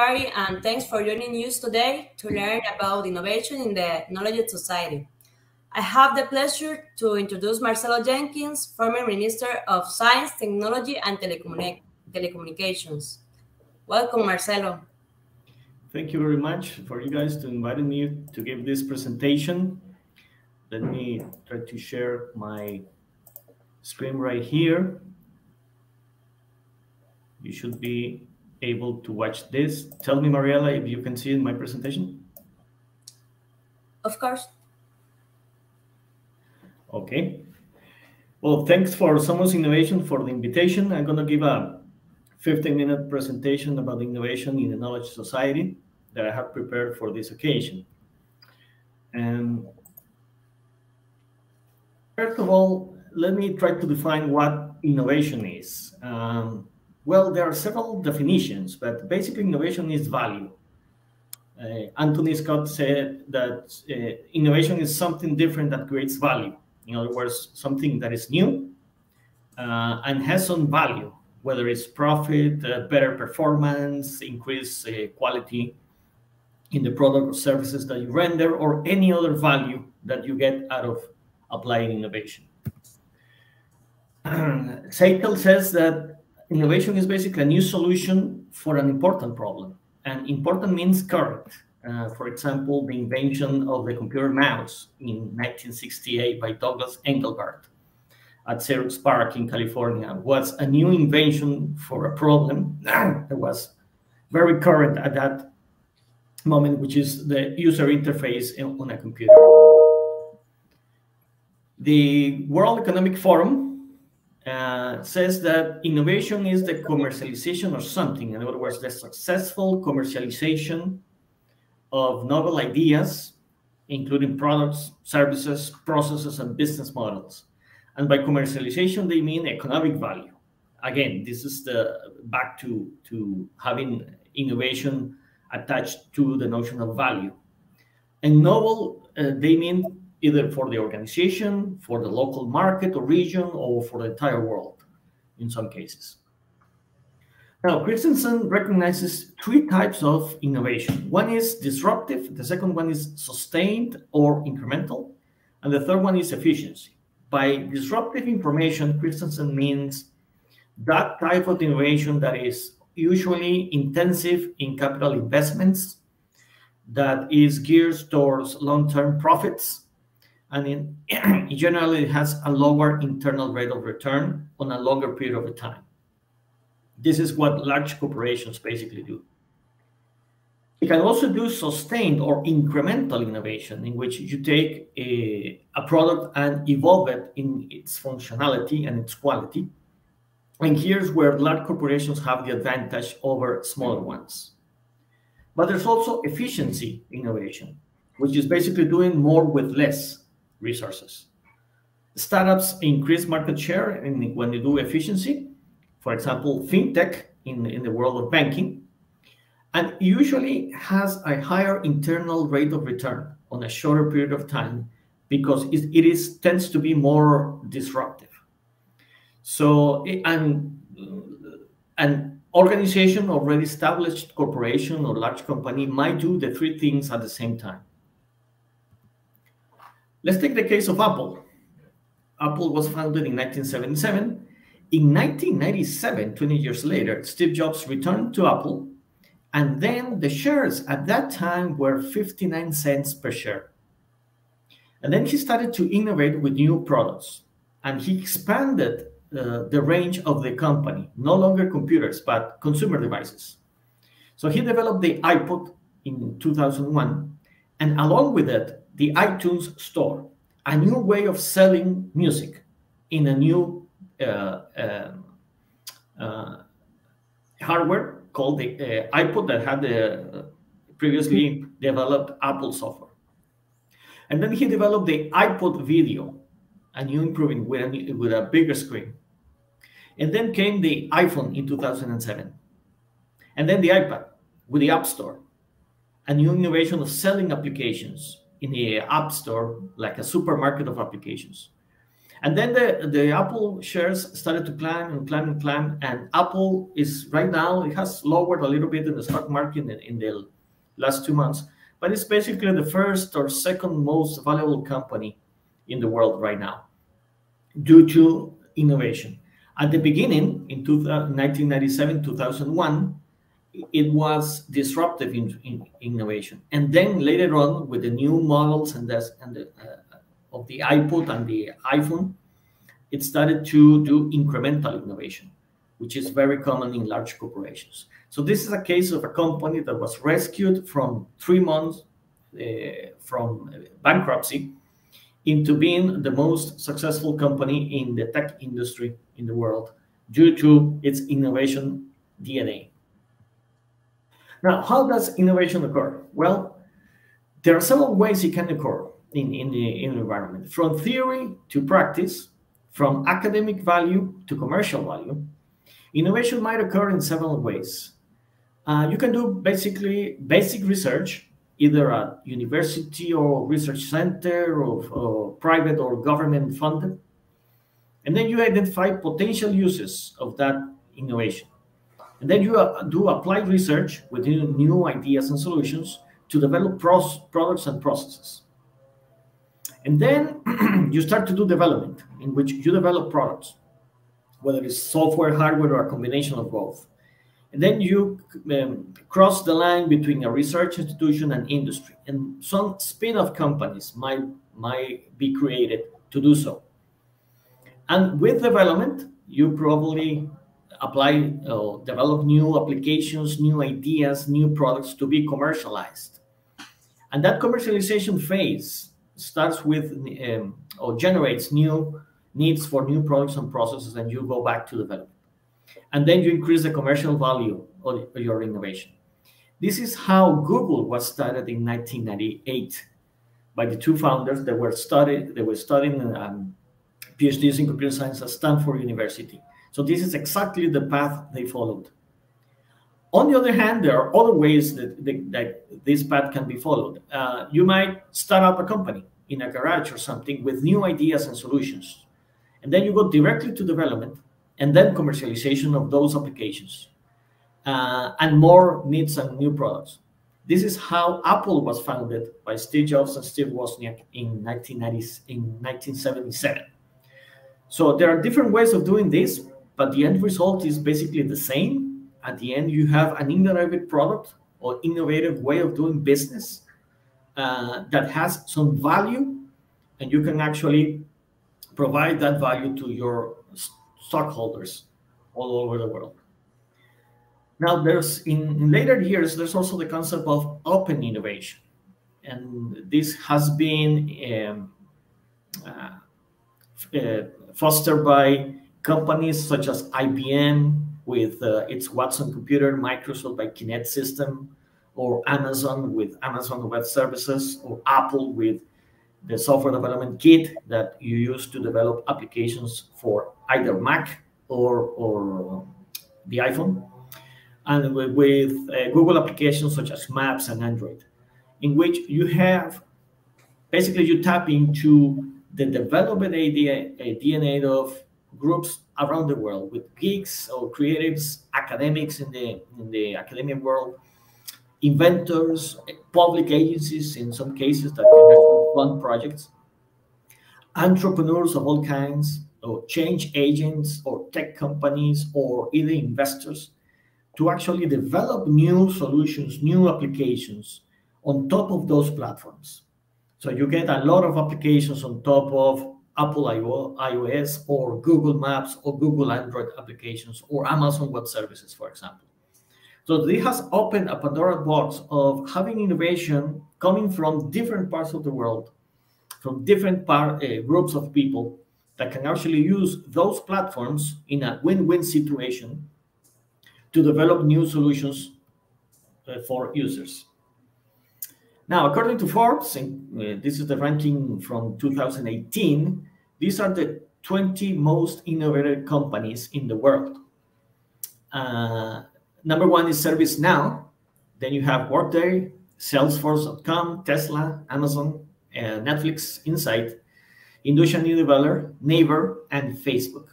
everybody, and thanks for joining us today to learn about innovation in the Knowledge Society. I have the pleasure to introduce Marcelo Jenkins, former Minister of Science, Technology, and Telecommuni Telecommunications. Welcome, Marcelo. Thank you very much for you guys to inviting me to give this presentation. Let me try to share my screen right here. You should be able to watch this. Tell me, Mariela, if you can see in my presentation. Of course. Okay. Well, thanks for Somos Innovation for the invitation. I'm going to give a 15 minute presentation about innovation in the knowledge society that I have prepared for this occasion. And first of all, let me try to define what innovation is. Um, well, there are several definitions, but basically innovation is value. Uh, Anthony Scott said that uh, innovation is something different that creates value. In other words, something that is new uh, and has some value, whether it's profit, uh, better performance, increased uh, quality in the product or services that you render, or any other value that you get out of applying innovation. Seitel says that innovation is basically a new solution for an important problem. And important means current. Uh, for example, the invention of the computer mouse in 1968 by Douglas Engelbart at Xerox PARC in California was a new invention for a problem that was very current at that moment, which is the user interface on a computer. The World Economic Forum uh, says that innovation is the commercialization of something. In other words, the successful commercialization of novel ideas, including products, services, processes, and business models. And by commercialization, they mean economic value. Again, this is the back to, to having innovation attached to the notion of value. And novel, uh, they mean either for the organization, for the local market or region, or for the entire world in some cases. Now, Christensen recognizes three types of innovation. One is disruptive, the second one is sustained or incremental, and the third one is efficiency. By disruptive information, Christensen means that type of innovation that is usually intensive in capital investments, that is geared towards long-term profits, and in, it has a lower internal rate of return on a longer period of time. This is what large corporations basically do. You can also do sustained or incremental innovation, in which you take a, a product and evolve it in its functionality and its quality. And here's where large corporations have the advantage over smaller ones. But there's also efficiency innovation, which is basically doing more with less resources. Startups increase market share in, when they do efficiency. For example, fintech in, in the world of banking, and usually has a higher internal rate of return on a shorter period of time because it, it is tends to be more disruptive. So eh, and an organization already established corporation or large company might do the three things at the same time. Let's take the case of Apple. Apple was founded in 1977. In 1997, 20 years later, Steve Jobs returned to Apple, and then the shares at that time were 59 cents per share. And then he started to innovate with new products, and he expanded uh, the range of the company, no longer computers, but consumer devices. So he developed the iPod in 2001, and along with it, the iTunes Store, a new way of selling music in a new uh, um, uh, hardware called the uh, iPod that had the previously developed Apple software. And then he developed the iPod Video, a new improving with a, with a bigger screen. And then came the iPhone in 2007. And then the iPad with the App Store, a new innovation of selling applications in the App Store, like a supermarket of applications. And then the, the Apple shares started to climb and climb and climb. And Apple is right now, it has lowered a little bit in the stock market in, in the last two months, but it's basically the first or second most valuable company in the world right now due to innovation. At the beginning, in 1997, 2001, it was disruptive in, in, innovation. And then later on, with the new models and, the, and the, uh, of the iPod and the iPhone, it started to do incremental innovation, which is very common in large corporations. So this is a case of a company that was rescued from three months uh, from bankruptcy into being the most successful company in the tech industry in the world due to its innovation DNA. Now, how does innovation occur? Well, there are several ways it can occur in, in, the, in the environment, from theory to practice, from academic value to commercial value. Innovation might occur in several ways. Uh, you can do basically basic research, either at university or research center or, or private or government funded. And then you identify potential uses of that innovation. And then you uh, do applied research with new, ideas and solutions to develop products and processes. And then you start to do development in which you develop products, whether it's software, hardware, or a combination of both. And then you um, cross the line between a research institution and industry. And some spin-off companies might, might be created to do so. And with development, you probably apply, uh, develop new applications, new ideas, new products to be commercialized. And that commercialization phase starts with um, or generates new needs for new products and processes, and you go back to development. And then you increase the commercial value of your innovation. This is how Google was started in 1998 by the two founders that were studied. They were studying um, PhDs in computer science at Stanford University. So this is exactly the path they followed. On the other hand, there are other ways that, that this path can be followed. Uh, you might start up a company in a garage or something with new ideas and solutions. And then you go directly to development and then commercialization of those applications uh, and more needs and new products. This is how Apple was founded by Steve Jobs and Steve Wozniak in, 1990, in 1977. So there are different ways of doing this, but the end result is basically the same. At the end, you have an innovative product or innovative way of doing business uh, that has some value, and you can actually provide that value to your stockholders all over the world. Now, there's in, in later years, there's also the concept of open innovation, and this has been um, uh, uh, fostered by companies such as IBM with uh, its Watson computer, Microsoft by Kinect system, or Amazon with Amazon Web Services, or Apple with the software development kit that you use to develop applications for either Mac or, or the iPhone, and with, with uh, Google applications such as Maps and Android, in which you have basically you tap into the development idea, DNA of groups around the world with geeks or creatives, academics in the in the academic world, inventors, public agencies in some cases that can fund projects, entrepreneurs of all kinds, or change agents, or tech companies, or either investors to actually develop new solutions, new applications on top of those platforms. So you get a lot of applications on top of Apple iOS or Google Maps or Google Android applications or Amazon Web Services, for example. So this has opened a Pandora box of having innovation coming from different parts of the world, from different uh, groups of people that can actually use those platforms in a win-win situation to develop new solutions uh, for users. Now, according to Forbes, and, uh, this is the ranking from 2018, these are the 20 most innovative companies in the world. Uh, number one is ServiceNow. Then you have Workday, Salesforce.com, Tesla, Amazon, uh, Netflix, Incyte. Hindustan Unilever, Naver, and Facebook.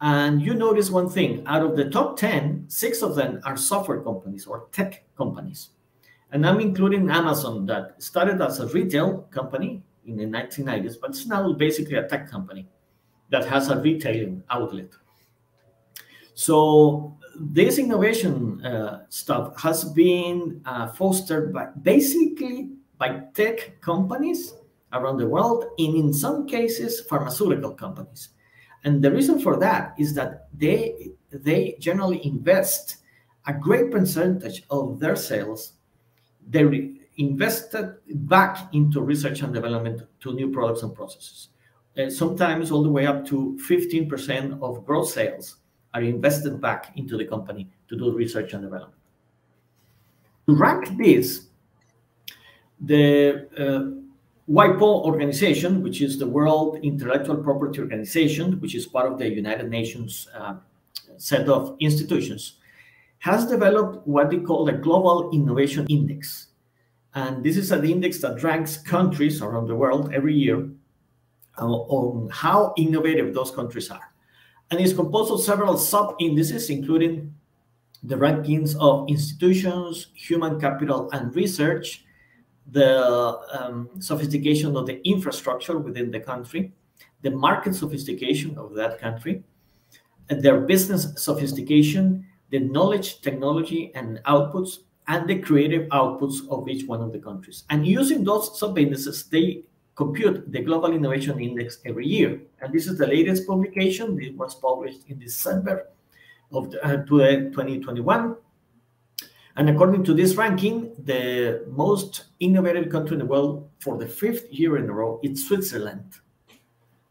And you notice one thing out of the top 10, six of them are software companies or tech companies. And I'm including Amazon that started as a retail company in the 1990s, but it's now basically a tech company that has a retailing outlet. So this innovation uh, stuff has been uh, fostered by basically by tech companies around the world, and in some cases, pharmaceutical companies. And the reason for that is that they they generally invest a great percentage of their sales. They invested back into research and development to new products and processes. Uh, sometimes all the way up to 15% of gross sales are invested back into the company to do research and development. To rank this, the uh, WIPO organization, which is the World Intellectual Property Organization, which is part of the United Nations uh, set of institutions, has developed what they call the Global Innovation Index. And this is an index that ranks countries around the world every year uh, on how innovative those countries are. And it's composed of several sub indices, including the rankings of institutions, human capital, and research, the um, sophistication of the infrastructure within the country, the market sophistication of that country, their business sophistication, the knowledge, technology, and outputs, and the creative outputs of each one of the countries. And using those sub-indices, they compute the Global Innovation Index every year. And this is the latest publication. It was published in December of the, uh, 2021. And according to this ranking, the most innovative country in the world for the fifth year in a row is Switzerland,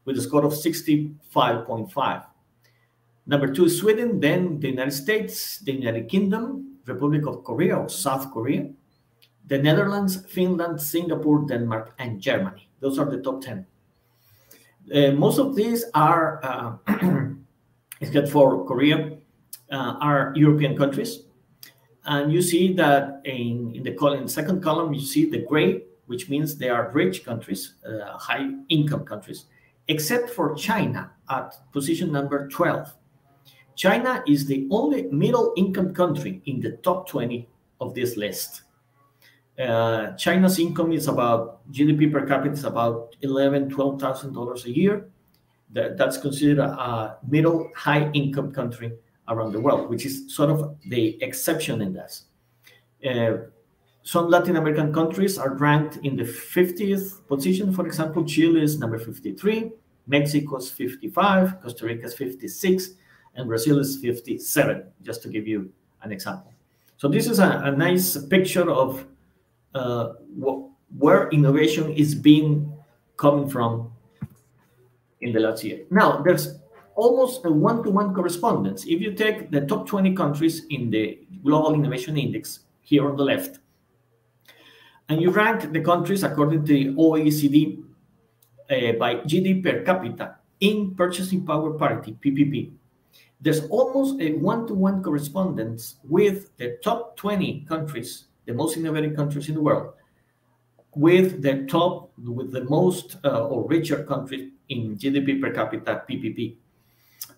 with a score of 65.5. Number two is Sweden, then the United States, the United Kingdom, Republic of Korea or South Korea, the Netherlands, Finland, Singapore, Denmark, and Germany. Those are the top 10. Uh, most of these are, uh, except for Korea, uh, are European countries. And you see that in, in the second column, you see the gray, which means they are rich countries, uh, high income countries, except for China at position number 12. China is the only middle income country in the top 20 of this list. Uh, China's income is about GDP per capita is about eleven, twelve thousand dollars a year. That, that's considered a middle high income country around the world, which is sort of the exception in this. Uh, some Latin American countries are ranked in the 50th position. For example, Chile is number 53, Mexico is 55, Costa Rica is 56, and Brazil is 57, just to give you an example. So this is a, a nice picture of uh, where innovation is being coming from in the last year. Now, there's almost a one-to-one correspondence. If you take the top 20 countries in the Global Innovation Index here on the left, and you rank the countries according to the OECD uh, by GDP per capita in purchasing power parity, PPP, there's almost a one-to-one correspondence with the top 20 countries, the most innovative countries in the world, with the top, with the most uh, or richer countries in GDP per capita, PPP.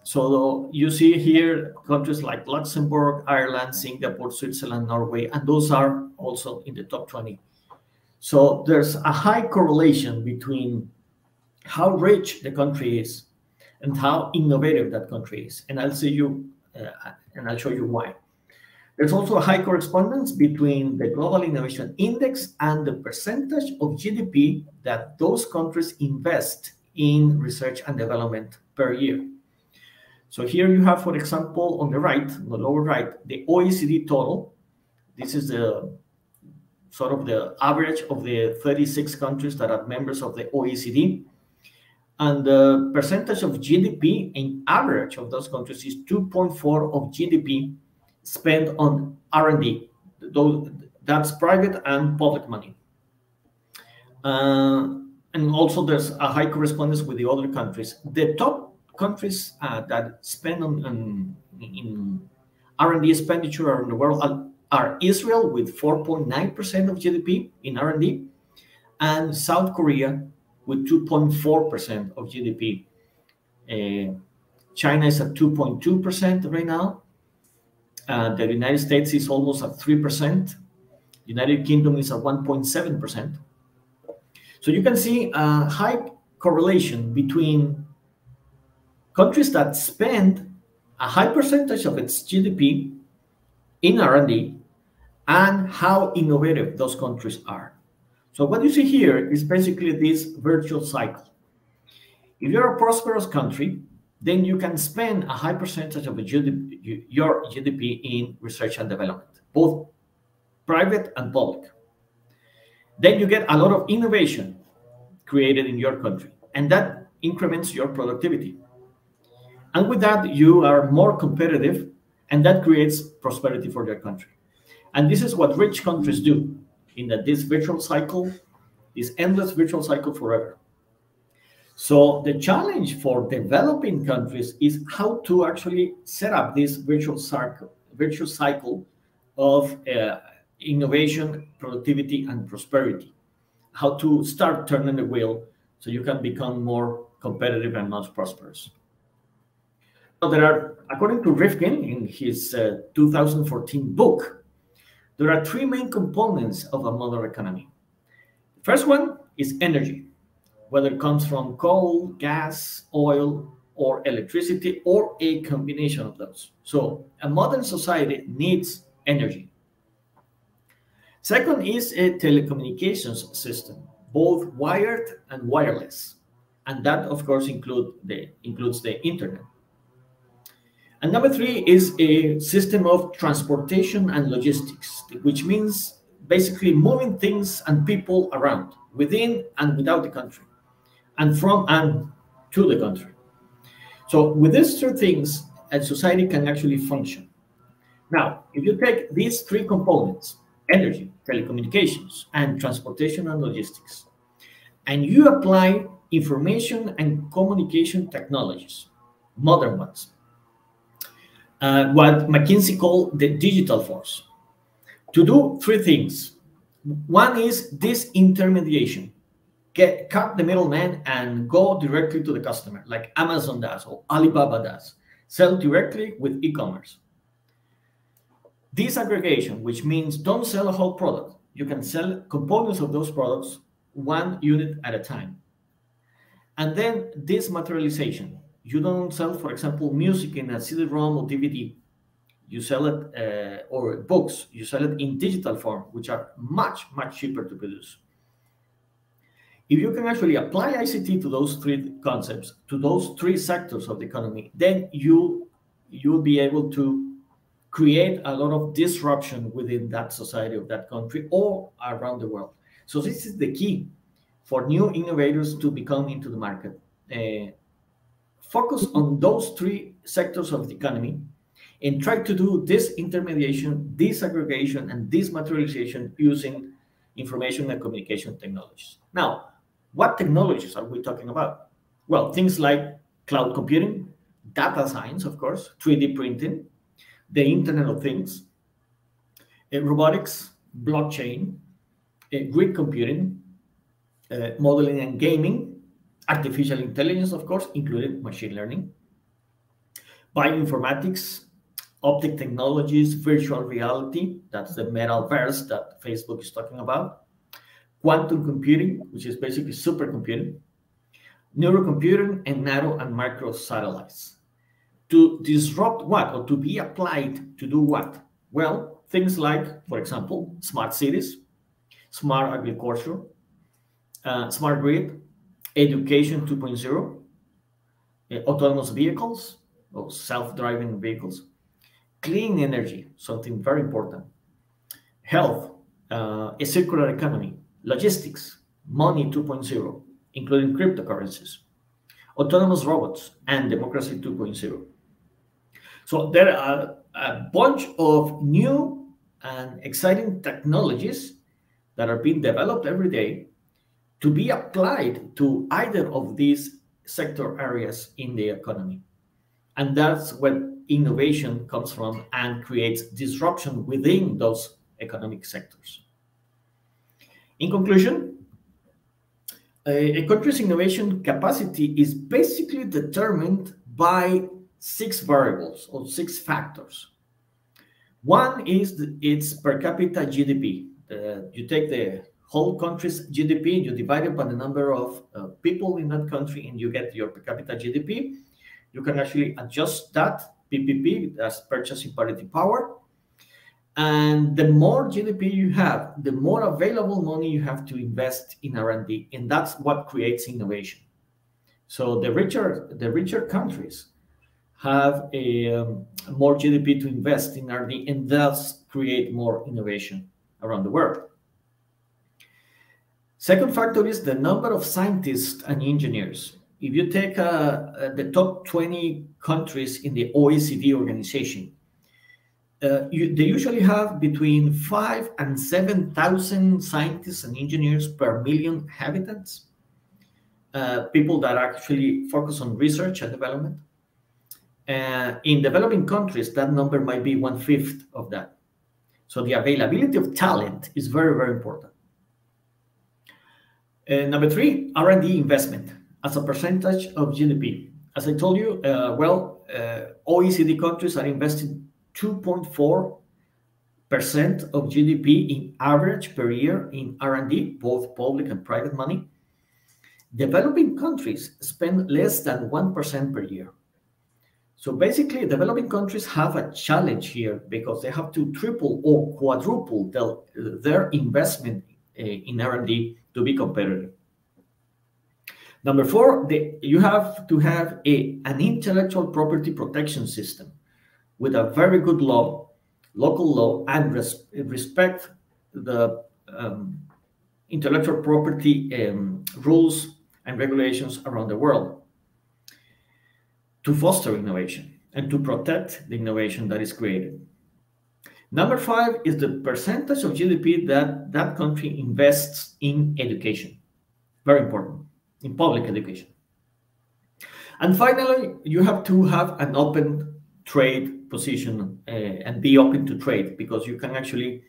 So you see here countries like Luxembourg, Ireland, Singapore, Switzerland, Norway, and those are also in the top 20. So there's a high correlation between how rich the country is and how innovative that country is. And I'll see you, uh, and I'll show you why. There's also a high correspondence between the Global Innovation Index and the percentage of GDP that those countries invest in research and development per year. So here you have, for example, on the right, on the lower right, the OECD total. This is the sort of the average of the 36 countries that are members of the OECD. And the percentage of GDP in average of those countries is 2.4 of GDP spent on R&D. That's private and public money. Uh, and also there's a high correspondence with the other countries. The top countries uh, that spend on, on in R&D expenditure around the world are Israel with 4.9% of GDP in R&D, and South Korea with 2.4% of GDP. Uh, China is at 2.2% right now. Uh, the United States is almost at 3%. United Kingdom is at 1.7%. So you can see a high correlation between countries that spend a high percentage of its GDP in R&D and how innovative those countries are. So what you see here is basically this virtual cycle. If you're a prosperous country, then you can spend a high percentage of GDP, your GDP in research and development, both private and public. Then you get a lot of innovation created in your country, and that increments your productivity. And with that, you are more competitive, and that creates prosperity for your country. And this is what rich countries do in that this virtual cycle, this endless virtual cycle forever. So the challenge for developing countries is how to actually set up this virtual cycle, virtual cycle of uh, innovation, productivity, and prosperity. How to start turning the wheel so you can become more competitive and more prosperous. So there are, according to Rifkin in his uh, 2014 book, there are three main components of a modern economy. The first one is energy whether it comes from coal, gas, oil, or electricity, or a combination of those. So a modern society needs energy. Second is a telecommunications system, both wired and wireless. And that, of course, include the, includes the internet. And number three is a system of transportation and logistics, which means basically moving things and people around within and without the country and from and to the country. So with these three things, a society can actually function. Now, if you take these three components, energy, telecommunications, and transportation and logistics, and you apply information and communication technologies, modern ones, uh, what McKinsey called the digital force, to do three things. One is disintermediation get cut the middleman and go directly to the customer, like Amazon does or Alibaba does. Sell directly with e-commerce. Disaggregation, which means don't sell a whole product. You can sell components of those products one unit at a time. And then desmaterialization. You don't sell, for example, music in a CD-ROM or DVD. You sell it, uh, or books, you sell it in digital form, which are much, much cheaper to produce if you can actually apply ICT to those three concepts, to those three sectors of the economy, then you you'll be able to create a lot of disruption within that society of that country or around the world. So this is the key for new innovators to become into the market. Uh, focus on those three sectors of the economy and try to do this intermediation, disaggregation, and desmaterialization using information and communication technologies. Now, what technologies are we talking about? Well, things like cloud computing, data science, of course, 3D printing, the Internet of Things, uh, robotics, blockchain, uh, grid computing, uh, modeling and gaming, artificial intelligence, of course, including machine learning, bioinformatics, optic technologies, virtual reality, that's the metaverse that Facebook is talking about, quantum computing, which is basically supercomputing, neurocomputing, and nano and micro satellites. To disrupt what or to be applied to do what? Well, things like, for example, smart cities, smart agriculture, uh, smart grid, education 2.0, uh, autonomous vehicles or self-driving vehicles, clean energy, something very important, health, uh, a circular economy, logistics, money 2.0, including cryptocurrencies, autonomous robots, and democracy 2.0. So there are a bunch of new and exciting technologies that are being developed every day to be applied to either of these sector areas in the economy. And that's where innovation comes from and creates disruption within those economic sectors. In conclusion, a, country's innovation capacity is basically determined by six variables or six factors. One is the, its per capita GDP. Uh, you take the whole country's GDP, you divide it by the number of uh, people in that country, and you get your per capita GDP. You can actually adjust that PPP, that's purchasing parity power. And the more GDP you have, the more available money you have to invest in R&D, and that's what creates innovation. So the richer the richer countries have a um, more GDP to invest in R&D, and thus create more innovation around the world. Second factor is the number of scientists and engineers. If you take uh, uh, the top 20 countries in the OECD organization, uh, you, they usually have between five and 7,000 scientists and engineers per million inhabitants, uh, people that actually focus on research and development. Uh, in developing countries, that number might be one fifth of that. So the availability of talent is very, very important. Uh, number three, R&D investment as a percentage of GDP. As I told you, uh, well, uh, OECD countries are investing 2.4 percent of GDP in average per year in R&D, both public and private money. Developing countries spend less than 1% per year. So basically, developing countries have a challenge here because they have to triple or quadruple the, their investment in R&D to be competitive. Number four, the, you have to have a, an intellectual property protection system with a very good law, local law, and res, respect the um, intellectual property um, rules and regulations around the world to foster innovation and to protect the innovation that is created. Number five is the percentage of GDP that that country invests in education. Very important, in public education. And finally, you have to have an open trade position uh, and be open to trade because you can actually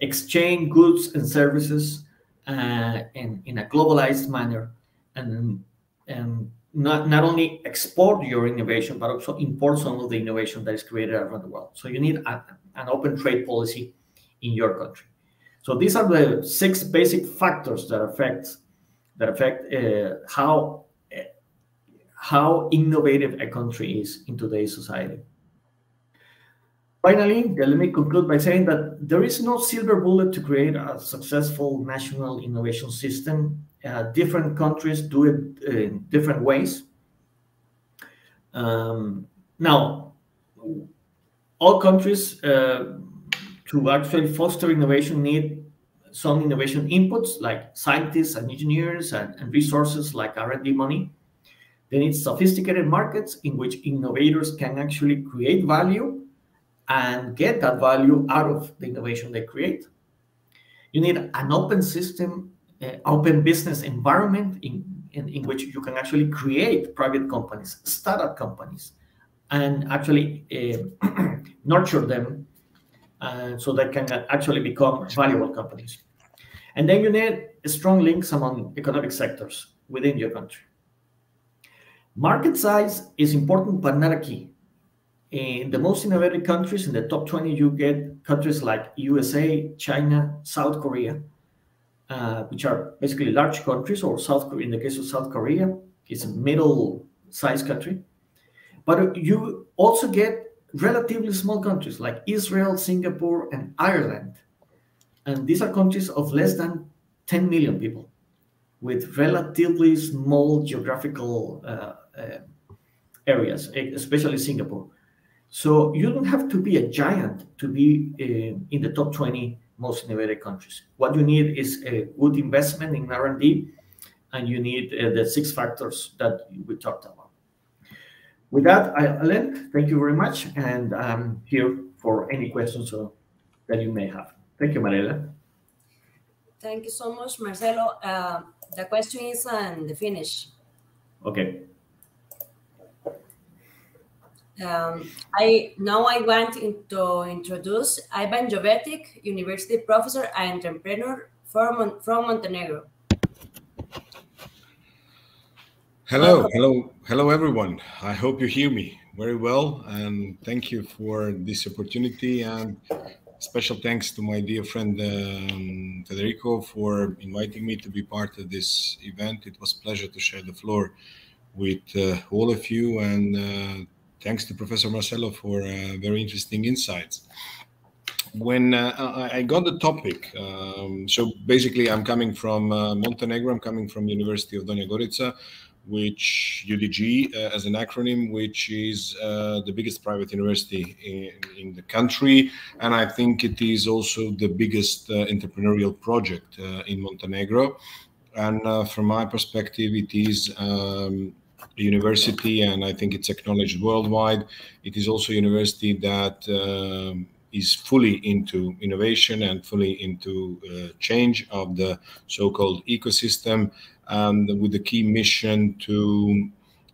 exchange goods and services uh, in, in a globalized manner and, and not, not only export your innovation, but also import some of the innovation that is created around the world. So you need a, an open trade policy in your country. So these are the six basic factors that affect that affect uh, how uh, how innovative a country is in today's society. Finally, let me conclude by saying that there is no silver bullet to create a successful national innovation system. Uh, different countries do it in different ways. Um, now, all countries uh, to actually foster innovation need some innovation inputs like scientists and engineers and, and resources like R&D money. They need sophisticated markets in which innovators can actually create value and get that value out of the innovation they create. You need an open system, uh, open business environment in, in, in, which you can actually create private companies, startup companies, and actually uh, nurture them uh, so they can actually become valuable companies. And then you need strong links among economic sectors within your country. Market size is important, but not a key. In the most innovative countries, in the top 20, you get countries like USA, China, South Korea, uh, which are basically large countries, or South Korea, in the case of South Korea, it's a middle-sized country. But you also get relatively small countries like Israel, Singapore, and Ireland. And these are countries of less than 10 million people with relatively small geographical uh, uh, areas, especially Singapore. So you don't have to be a giant to be uh, in the top 20 most innovative countries. What you need is a good investment in R&D, and you need uh, the six factors that we talked about. With that, I, Alain, thank you very much, and I'm here for any questions uh, that you may have. Thank you, Mariela. Thank you so much, Marcelo. Uh, the question is on the finish. Okay. Um, I now I want to introduce Ivan Jovetic, university professor and entrepreneur from, from Montenegro. Hello, hello, hello, everyone. I hope you hear me very well, and thank you for this opportunity. And special thanks to my dear friend um, Federico for inviting me to be part of this event. It was a pleasure to share the floor with uh, all of you, and uh, thanks to Professor Marcelo for uh, very interesting insights. When uh, I got the topic, um, so basically I'm coming from uh, Montenegro, I'm coming from University of Donja Gorica, which UDG uh, as an acronym, which is uh, the biggest private university in, in, the country. And I think it is also the biggest uh, entrepreneurial project in Montenegro. And from my perspective, it is um, a university, and I think it's acknowledged worldwide. It is also a university that um, is fully into innovation and fully into uh, change of the so-called ecosystem and with the key mission to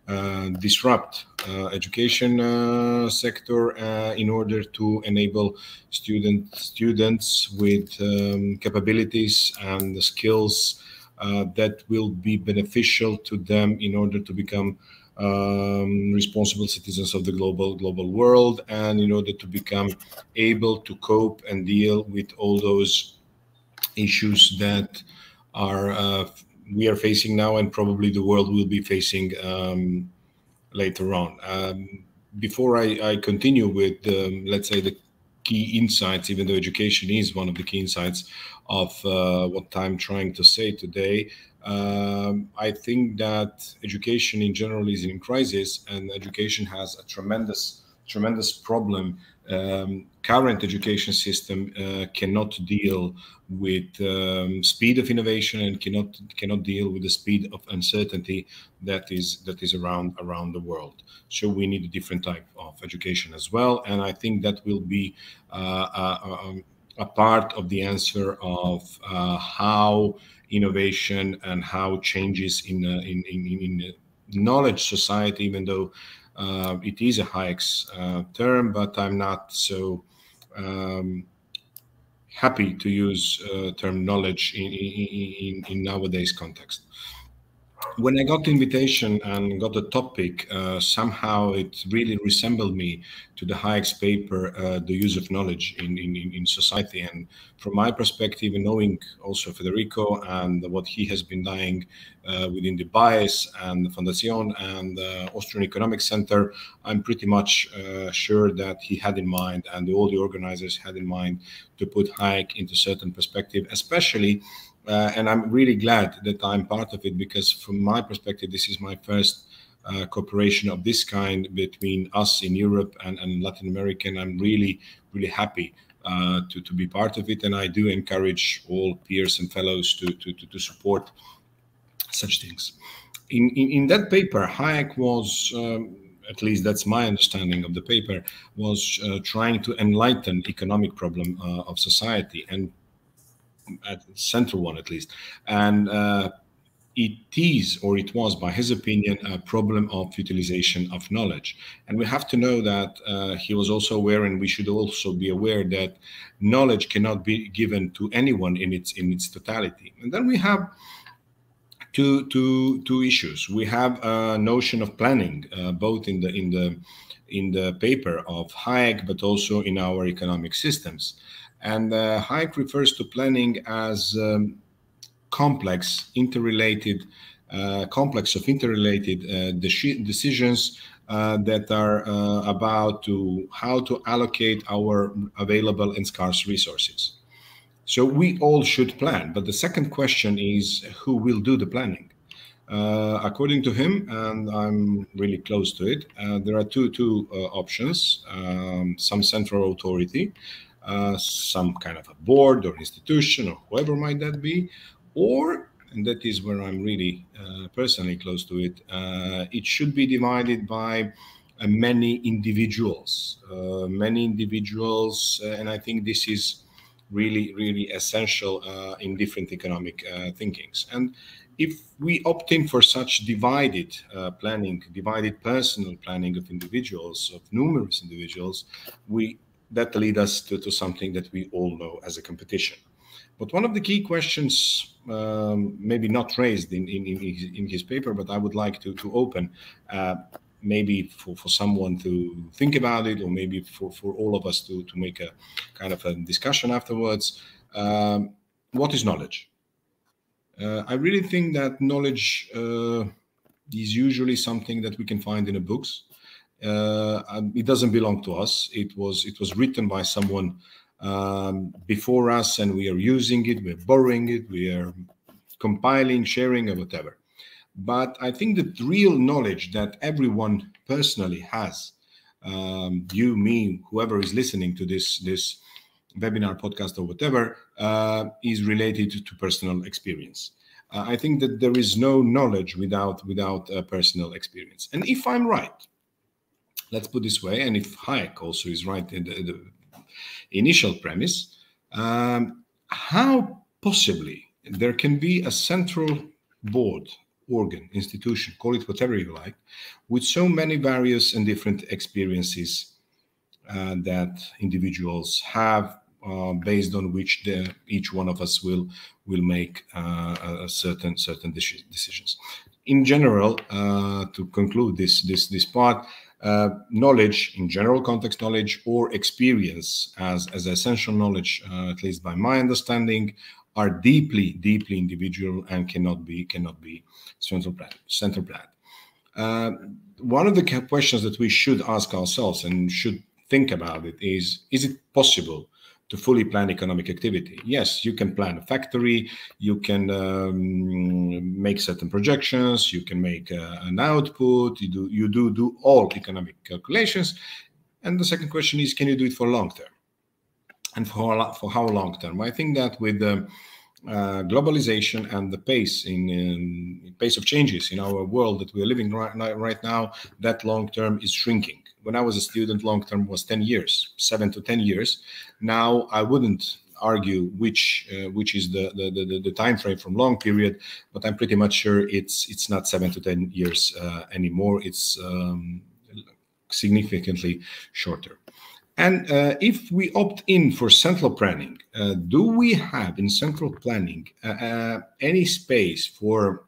uh, disrupt uh, education uh, sector uh, in order to enable student students with um, capabilities and the skills that will be beneficial to them in order to become um, responsible citizens of the global global world and in order to become able to cope and deal with all those issues that are uh, we are facing now and probably the world will be facing um, later on. Um, before I, I, continue with, um, let's say, the key insights, even though education is one of the key insights of uh, what I'm trying to say today, um, I think that education in general is in crisis and education has a tremendous, tremendous problem um, current education system uh, cannot deal with um, speed of innovation and cannot cannot deal with the speed of uncertainty that is that is around around the world. So we need a different type of education as well, and I think that will be uh, a, uh, um, a, part of the answer of uh, how innovation and how changes in uh, in, in, in knowledge society, even though uh, it is a Hayek's uh, term, but I'm not so um, happy to use uh, term knowledge in, in, in, in nowadays context when I got the invitation and got the topic, uh, somehow it really resembled me to the Hayek's paper, uh, The Use of Knowledge in, in, in society. And from my perspective, knowing also Federico and what he has been doing uh, within the BAES and the Fundación and the Austrian Economic Center, I'm pretty much uh, sure that he had in mind and all the organizers had in mind to put Hayek into certain perspective, especially uh, and I'm really glad that I'm part of it because, from my perspective, this is my first uh, cooperation of this kind between us in Europe and, and Latin America. And I'm really, really happy uh, to, to be part of it. And I do encourage all peers and fellows to, to, to, to support such things. In, in, in, that paper, Hayek was, um, at least that's my understanding of the paper, was uh, trying to enlighten economic problem uh, of society and central one at least, and uh, it is or it was, by his opinion, a problem of utilization of knowledge. And we have to know that uh, he was also aware, and we should also be aware that knowledge cannot be given to anyone in its in its totality. And then we have two two two issues. We have a notion of planning, uh, both in the in the in the paper of Hayek, but also in our economic systems. And uh, Hayek refers to planning as um, complex, interrelated, uh, complex of interrelated uh, de decisions uh, that are uh, about to how to allocate our available and scarce resources. So we all should plan, but the second question is who will do the planning? Uh, according to him, and I'm really close to it, uh, there are two two uh, options: um, some central authority, uh, some kind of a board or institution or whoever might that be, or and that is where I'm really uh, personally close to it. Uh, it should be divided by uh, many individuals, uh, many individuals, uh, and I think this is really, really essential in different economic thinkings. And if we opt in for such divided planning, divided personal planning of individuals, of numerous individuals, we that lead us to, to something that we all know as a competition. But one of the key questions, um, maybe not raised in, in, in, his, in, his, paper, but I would like to, to open, uh, maybe for, for someone to think about it, or maybe for, for all of us to, to make a kind of a discussion afterwards. Um, what is knowledge? Uh, I really think that knowledge uh, is usually something that we can find in the books. Uh, it doesn't belong to us. It was it was written by someone um, before us and we are using it, we're borrowing it, we are compiling, sharing, or whatever. But I think that real knowledge that everyone personally has, um, you, me, whoever is listening to this this webinar, podcast, or whatever, uh, is related to personal experience. Uh, I think that there is no knowledge without without uh, personal experience. And if I'm right, let's put this way, and if Hayek also is right in the, the initial premise, um, how possibly there can be a central board, organ, institution, call it whatever you like, with so many various and different experiences uh, that individuals have, uh, based on which the, each one of us will will make uh, certain certain decisions. In general, uh, to conclude this this this part, uh, knowledge in general context knowledge or experience as, as essential knowledge, uh, at least by my understanding, are deeply, deeply individual and cannot be cannot be central plan. Central plan. Uh, one of the questions that we should ask ourselves and should think about it is: Is it possible to fully plan economic activity. Yes, you can plan a factory, you can um, make certain projections, you can make uh, an output, you do you do do all economic calculations. And the second question is, can you do it for long term? And for for how long term? I think that with the uh, globalization and the pace in, in, pace of changes in our world that we're living right, right now, that long term is shrinking when I was a student, long term was 10 years, seven to 10 years. Now, I wouldn't argue which uh, which is the, the, the the time frame from long period, but I'm pretty much sure it's it's not seven to 10 years uh, anymore. It's um, significantly shorter. And uh, if we opt in for central planning, uh, do we have in central planning uh, uh, any space for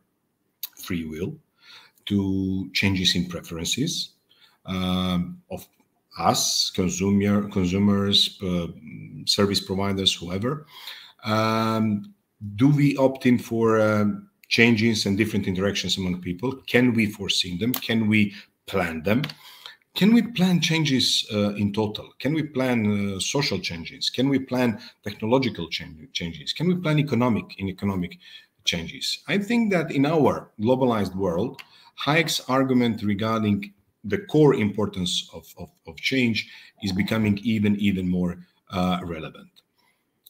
free will to changes in preferences? Um, of us, consumer, consumers, uh, service providers, whoever. Um, do we opt in for uh, changes and different interactions among people? Can we foresee them? Can we plan them? Can we plan changes uh, in total? Can we plan uh, social changes? Can we plan technological change, changes? Can we plan economic in economic changes? I think that in our globalized world, Hayek's argument regarding the core importance of, of, of change is becoming even even more uh, relevant.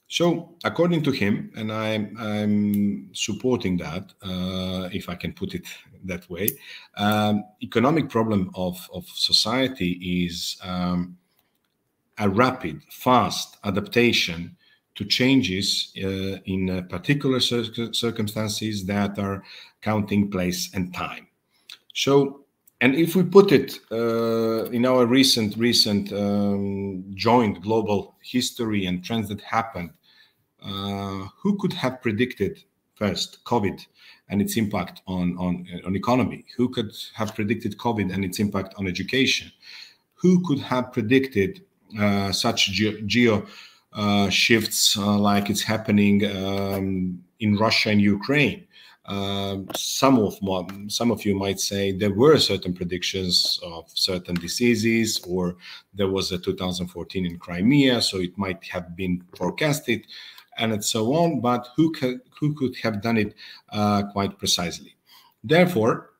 So, according to him, and I'm, I'm supporting that, uh, if I can put it that way, um, economic problem of, of society is um, a rapid, fast adaptation to changes uh, in uh, particular cir circumstances that are counting place and time. So, and if we put it uh, in our recent recent um, joint global history and trends that happened, uh, who could have predicted first COVID and its impact on, on on economy? Who could have predicted COVID and its impact on education? Who could have predicted uh, such ge geo uh, shifts uh, like it's happening um, in Russia and Ukraine? Um, some of some of you might say there were certain predictions of certain diseases, or there was a 2014 in Crimea, so it might have been forecasted, and so on. But who could who could have done it uh, quite precisely? Therefore,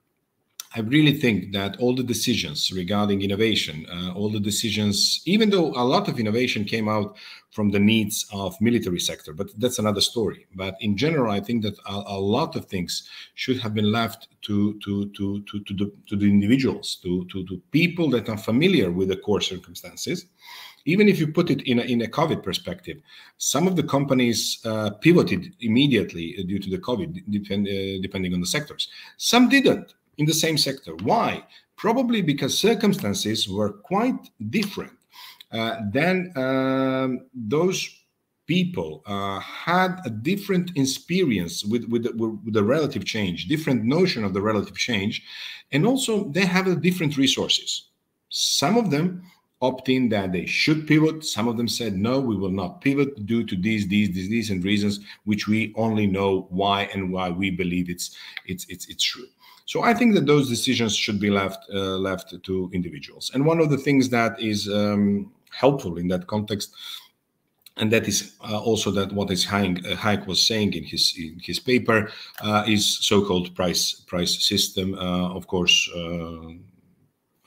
I really think that all the decisions regarding innovation, uh, all the decisions, even though a lot of innovation came out from the needs of military sector, but that's another story. But in general, I think that a, a lot of things should have been left to to to to to the, to the individuals, to, to to people that are familiar with the core circumstances. Even if you put it in a, in a COVID perspective, some of the companies uh, pivoted immediately due to the COVID, depend, uh, depending on the sectors. Some didn't in the same sector. Why? Probably because circumstances were quite different uh, than um, those people uh, had a different experience with, with, the, with the relative change, different notion of the relative change, and also they have a different resources. Some of them opt in that they should pivot. Some of them said, no, we will not pivot due to these, these, these, these, and reasons, which we only know why and why we believe it's, it's, it's, it's true. So I think that those decisions should be left uh, left to individuals. And one of the things that is um, helpful in that context and that is uh, also that what is Hayek, uh, Hayek, was saying in his in his paper uh, is so-called price price system, uh, of course, uh,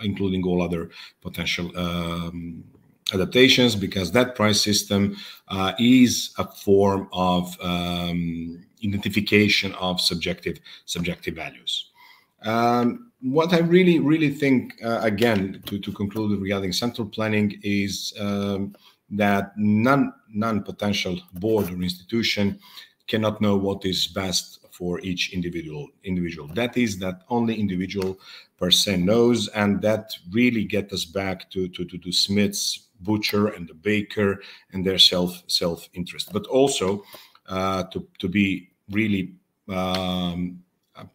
including all other potential um, adaptations, because that price system uh, is a form of um, identification of subjective subjective values. Um, what I really really think again to to conclude regarding central planning is. Um, that none non potential board or institution cannot know what is best for each individual individual that is that only individual person knows and that really get us back to to to, to smith's butcher and the baker and their self self interest but also uh, to to be really um,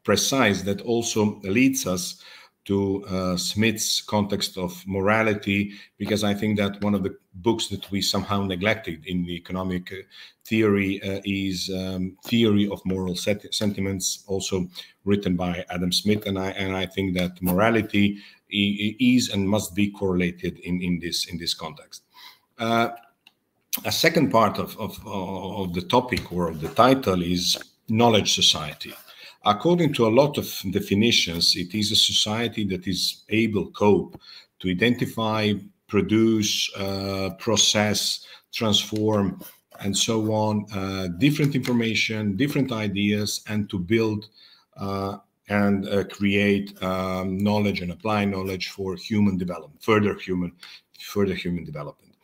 precise that also leads us to uh, Smith's context of morality, because I think that one of the books that we somehow neglected in the economic uh, theory uh, is um, Theory of Moral Set Sentiments, also written by Adam Smith, and I and I think that morality is and must be correlated in in this in this context. Uh, a second part of, of of the topic or of the title is knowledge society according to a lot of definitions, it is a society that is able cope to identify, produce, uh, process, transform, and so on, uh, different information, different ideas, and to build uh, and uh, create um, knowledge and apply knowledge for human development, further human, further human development.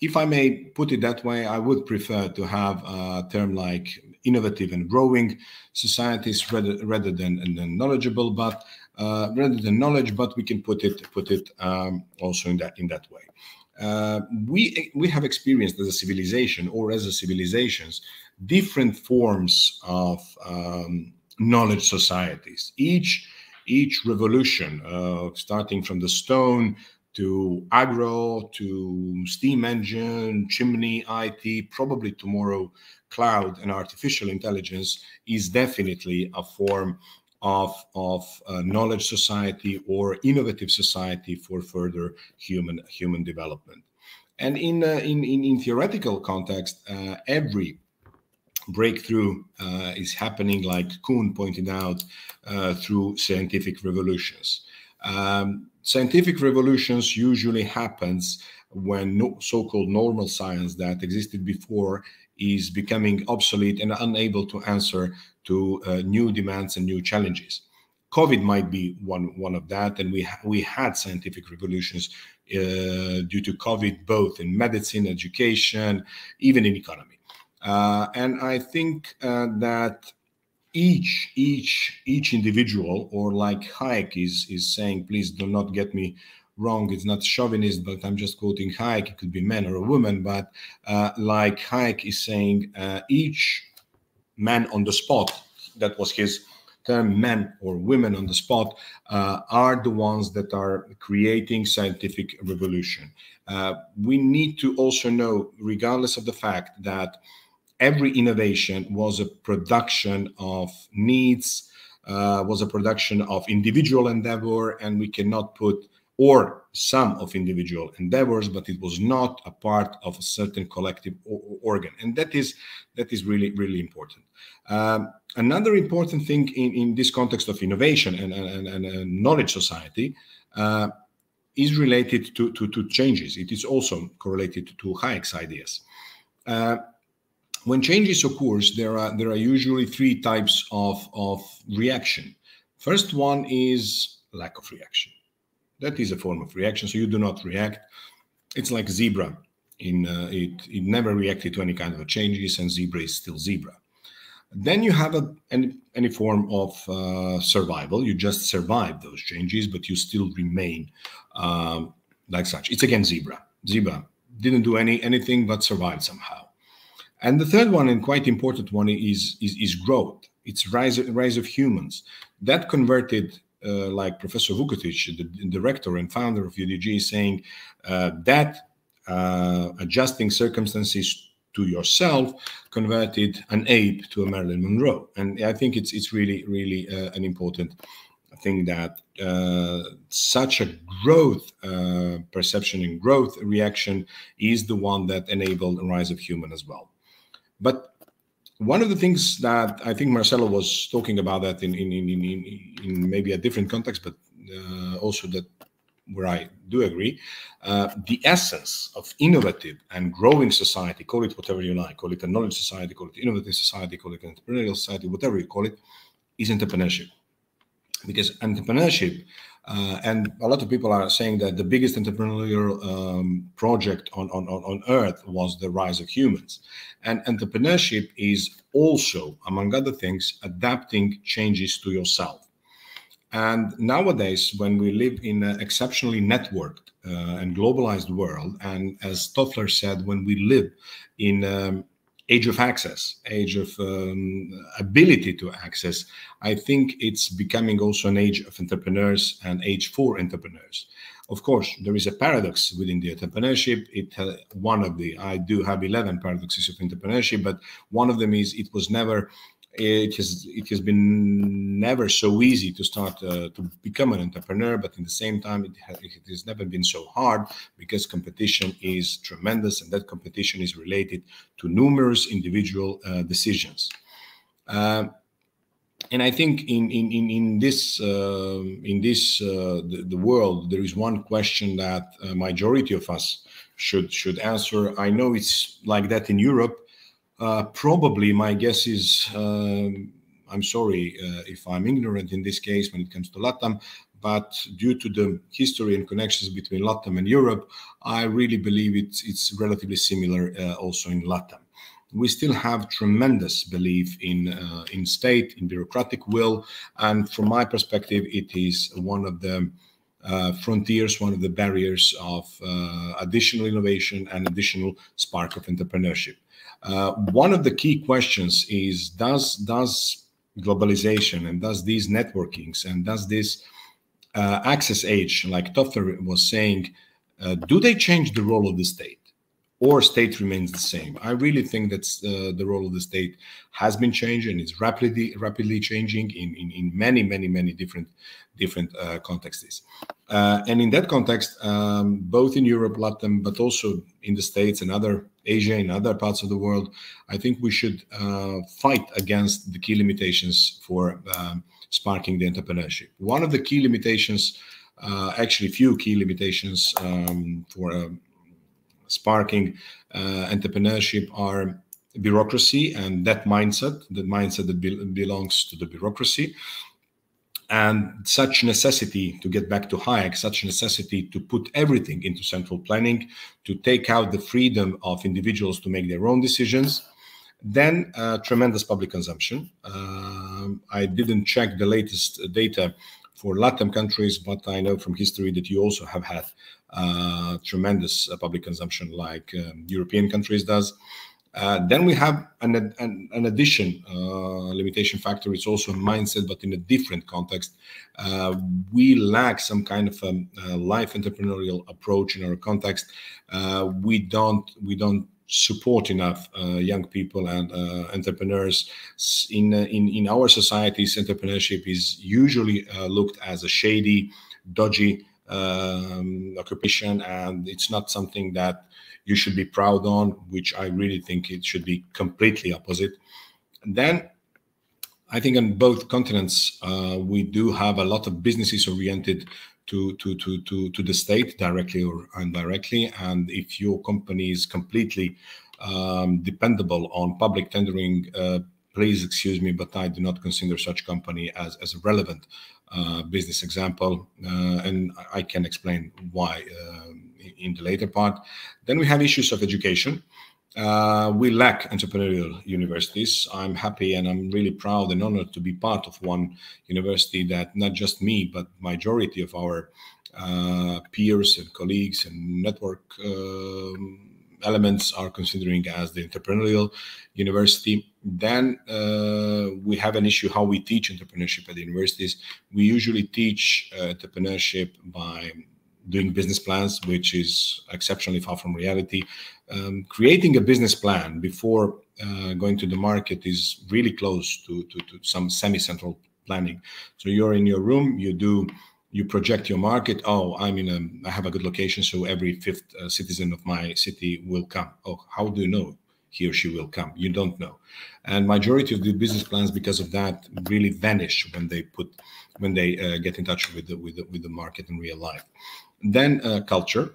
If I may put it that way, I would prefer to have a term like innovative and growing societies rather, rather than, than knowledgeable, but uh, rather than knowledge, but we can put it put it um, also in that in that way. Uh, we we have experienced as a civilization or as a civilizations different forms of um, knowledge societies. Each each revolution, uh, starting from the stone to agro to steam engine, chimney, IT, probably tomorrow cloud and artificial intelligence is definitely a form of, of uh, knowledge society or innovative society for further human human development. And in, uh, in, in, in, theoretical context, uh, every breakthrough uh, is happening, like Kuhn pointed out, uh, through scientific revolutions. Um, scientific revolutions usually happens when no, so-called normal science that existed before is becoming obsolete and unable to answer to uh, new demands and new challenges. COVID might be one one of that, and we ha we had scientific revolutions uh, due to COVID, both in medicine, education, even in economy. Uh, and I think uh, that each each each individual, or like Hayek is is saying, please do not get me wrong. It's not chauvinist, but I'm just quoting Hayek. It could be man or a woman, but uh, like Hayek is saying, uh, each man on the spot, that was his term, men or women on the spot, uh, are the ones that are creating scientific revolution. Uh, we need to also know, regardless of the fact that every innovation was a production of needs, uh, was a production of individual endeavor, and we cannot put or some of individual endeavors, but it was not a part of a certain collective organ, and that is that is really really important. Um, another important thing in, in this context of innovation and, and, and, and knowledge society uh, is related to, to, to, changes. It is also correlated to Hayek's ideas. Uh, when changes occurs, there are there are usually three types of, of reaction. First one is lack of reaction that is a form of reaction. So you do not react. It's like zebra. In uh, it, it never reacted to any kind of changes, and zebra is still zebra. Then you have a, any, any form of uh, survival. You just survive those changes, but you still remain um, like such. It's again zebra. Zebra didn't do any anything but survive somehow. And the third one, and quite important one, is is, is growth. It's rise rise of humans that converted. Uh, like Professor Vukotic, the director and founder of UDG, saying uh, that uh, adjusting circumstances to yourself converted an ape to a Marilyn Monroe. And I think it's it's really really uh, an important thing that uh, such a growth uh, perception and growth reaction is the one that enabled the rise of human as well. But one of the things that I think Marcelo was talking about that in in in, in, in maybe a different context, but uh, also that where I do agree, uh, the essence of innovative and growing society, call it whatever you like, call it a knowledge society, call it innovative society, call it an entrepreneurial society, whatever you call it, is entrepreneurship. Because entrepreneurship, uh, and a lot of people are saying that the biggest entrepreneurial um, project on, on, on earth was the rise of humans. And entrepreneurship is also, among other things, adapting changes to yourself and nowadays, when we live in an exceptionally networked uh, and globalized world, and as Toffler said, when we live in um, age of access, age of um, ability to access, I think it's becoming also an age of entrepreneurs and age for entrepreneurs. Of course, there is a paradox within the entrepreneurship. It uh, one of the I do have eleven paradoxes of entrepreneurship, but one of them is it was never it has it has been never so easy to start uh, to become an entrepreneur but in the same time it, ha- it, has never been so hard because competition is tremendous and that competition is related to numerous individual uh, decisions uh, and I think in in in, in this uh, in this uh, the, the, world there is one question that majority of us should should answer. I know it's like that in Europe, uh, probably my guess is um, I'm sorry uh, if I'm ignorant in this case when it comes to LATAM, but due to the history and connections between LATAM and Europe, I really believe it's, it's relatively similar uh, also in LATAM. We still have tremendous belief in uh, in state, in bureaucratic will, and from my perspective, it is one of the uh, frontiers, one of the barriers of uh, additional innovation and additional spark of entrepreneurship. Uh, one of the key questions is does does globalization and does these networkings and does this uh, access age, like Toffler was saying, uh, do they change the role of the state? Or state remains the same. I really think that uh, the role of the state has been changing. And is rapidly rapidly changing in, in, in many many many different different uh, contexts. Uh, and in that context, um, both in Europe, Latin, but also in the States and other Asia and other parts of the world, I think we should uh, fight against the key limitations for um, sparking the entrepreneurship. One of the key limitations, uh, actually, few key limitations um, for um, sparking uh, entrepreneurship are bureaucracy and that mindset, the mindset that be belongs to the bureaucracy. And such necessity to get back to Hayek, such necessity to put everything into central planning, to take out the freedom of individuals to make their own decisions, then uh, tremendous public consumption. Uh, I didn't check the latest data for Latin countries, but I know from history that you also have had uh, tremendous uh, public consumption like um, European countries does. Uh, then we have an, an, an addition uh, limitation factor. It's also a mindset, but in a different context. Uh, we lack some kind of a, a life entrepreneurial approach in our context. Uh, we don't we don't support enough young people and entrepreneurs. In in in our societies, entrepreneurship is usually looked as a shady, dodgy um, occupation, and it's not something that you should be proud on. Which I really think it should be completely opposite. And then I think on both continents uh, we do have a lot of businesses oriented to to to to to the state directly or indirectly, and if your company is completely um, dependable on public tendering. Uh, please excuse me, but I do not consider such company as, as relevant business example, uh, and I can explain why uh, in the later part. Then we have issues of education. Uh, we lack entrepreneurial universities. I'm happy and I'm really proud and honored to be part of one university that not just me, but majority of our uh, peers and colleagues and network um, elements are considering as the entrepreneurial university. Then uh, we have an issue how we teach entrepreneurship at the universities. We usually teach uh, entrepreneurship by doing business plans, which is exceptionally far from reality. Um, creating a business plan before uh, going to the market is really close to, to, to some semi-central planning. So you're in your room, you do you project your market. Oh, I'm in a, I have a good location, so every fifth uh, citizen of my city will come. Oh, how do you know he or she will come? You don't know. And majority of the business plans, because of that, really vanish when they put when they uh, get in touch with the with the, with the market in real life. Then uh, culture.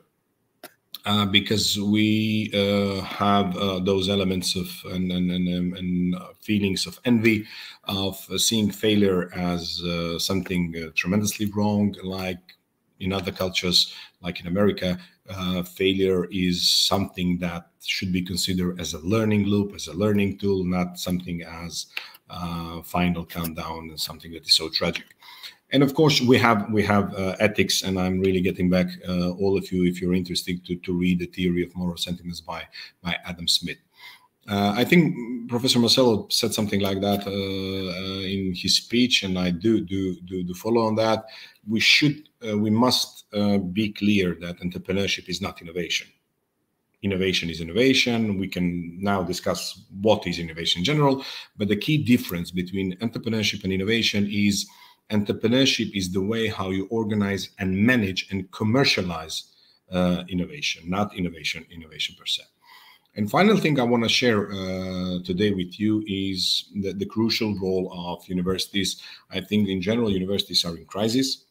Uh, because we uh, have uh, those elements of and, and, and, and feelings of envy, of seeing failure as uh, something uh, tremendously wrong, like in other cultures, like in America, failure is something that should be considered as a learning loop, as a learning tool, not something as final countdown and something that is so tragic and of course we have we have uh, ethics and i'm really getting back uh, all of you if you're interested to, to read the theory of moral sentiments by by adam smith. Uh, i think professor marcelo said something like that uh, uh, in his speech and i do do do, do follow on that. We should uh, we must be clear that entrepreneurship is not innovation. Innovation is innovation. We can now discuss what is innovation in general, but the key difference between entrepreneurship and innovation is entrepreneurship is the way how you organize and manage and commercialize uh, innovation, not innovation, innovation per se. And final thing I want to share uh, today with you is the, the, crucial role of universities. I think in general, universities are in crisis.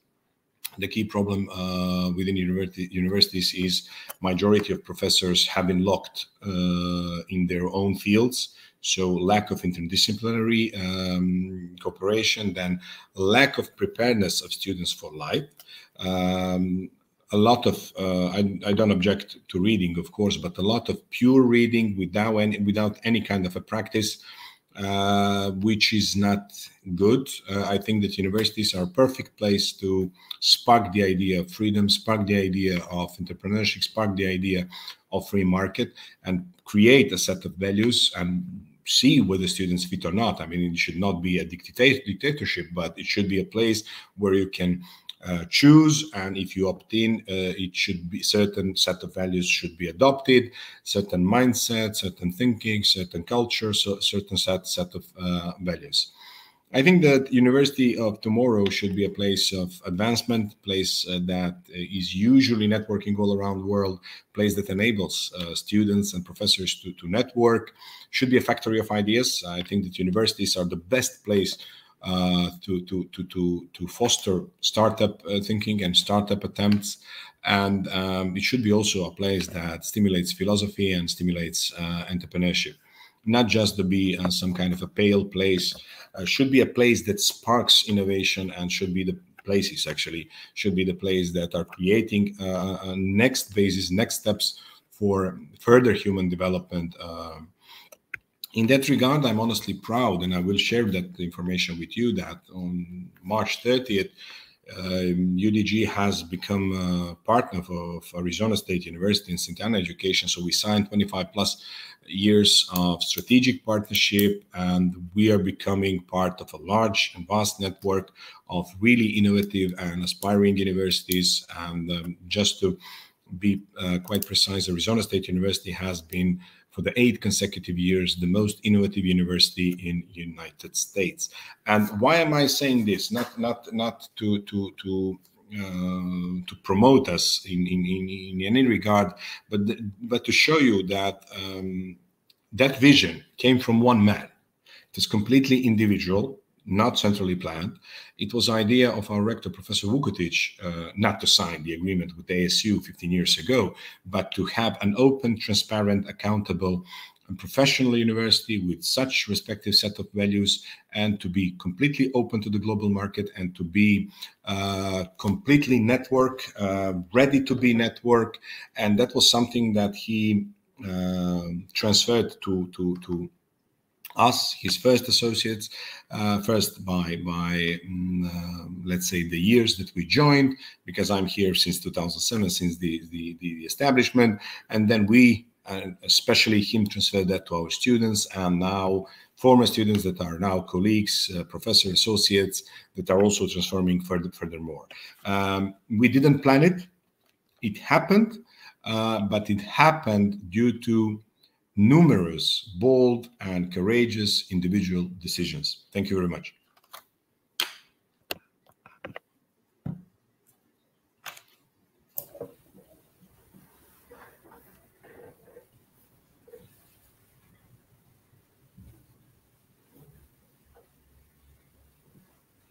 The key problem uh, within university, universities is majority of professors have been locked uh, in their own fields so lack of interdisciplinary um, cooperation, then lack of preparedness of students for life. Um, a lot of uh, I, I, don't object to reading, of course, but a lot of pure reading without any without any kind of a practice, uh, which is not good. Uh, I think that universities are a perfect place to spark the idea of freedom, spark the idea of entrepreneurship, spark the idea of free market, and create a set of values and see whether students fit or not. I mean, it should not be a dictatorship, but it should be a place where you can uh, choose and if you opt in uh, it should be certain set of values should be adopted certain mindset certain thinking certain culture so certain set set of uh, values I think that University of Tomorrow should be a place of advancement, place uh, that is usually networking all around the world, place that enables uh, students and professors to, to network, should be a factory of ideas. I think that universities are the best place uh, to, to, to, to, to foster startup uh, thinking and startup attempts. And um, it should be also a place that stimulates philosophy and stimulates uh, entrepreneurship not just to be uh, some kind of a pale place, uh, should be a place that sparks innovation and should be the places actually should be the place that are creating uh, next basis, next steps for further human development. Uh, in that regard, I'm honestly proud, and I will share that information with you that on March 30th, um, UDG has become a partner of, of, Arizona State University in Cintana Education. So we signed 25 plus years of strategic partnership, and we are becoming part of a large and vast network of really innovative and aspiring universities. And um, just to be uh, quite precise, Arizona State University has been for the eight consecutive years the most innovative university in United States. And why am I saying this? Not not not to to to uh, to promote us in, in, in, in any regard, but but to show you that um, that vision came from one man. It is completely individual, not centrally planned. It was idea of our rector, Professor Vukotic, uh, not to sign the agreement with ASU 15 years ago, but to have an open, transparent, accountable, and professional university with such respective set of values and to be completely open to the global market and to be uh, completely network, uh, ready to be network. And that was something that he uh, transferred to, to, to us, his first associates, uh, first by by um, uh, let's say the years that we joined, because I'm here since 2007, since the the, the establishment, and then we and especially him transfer that to our students and now former students that are now colleagues, uh, professor associates that are also transforming further, furthermore. Um, we didn't plan it. It happened, uh, but it happened due to numerous bold and courageous individual decisions. Thank you very much.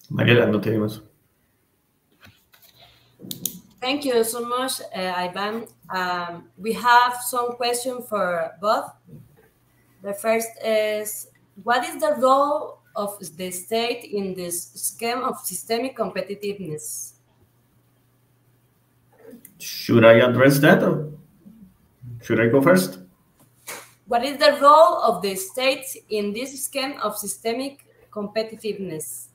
Mariela, no tenemos. Thank you so much, uh, Ivan. Um, we have some questions for both. The first is, what is the role of the state in this scheme of systemic competitiveness? Should I address that or should I go first? What is the role of the state in this scheme of systemic competitiveness?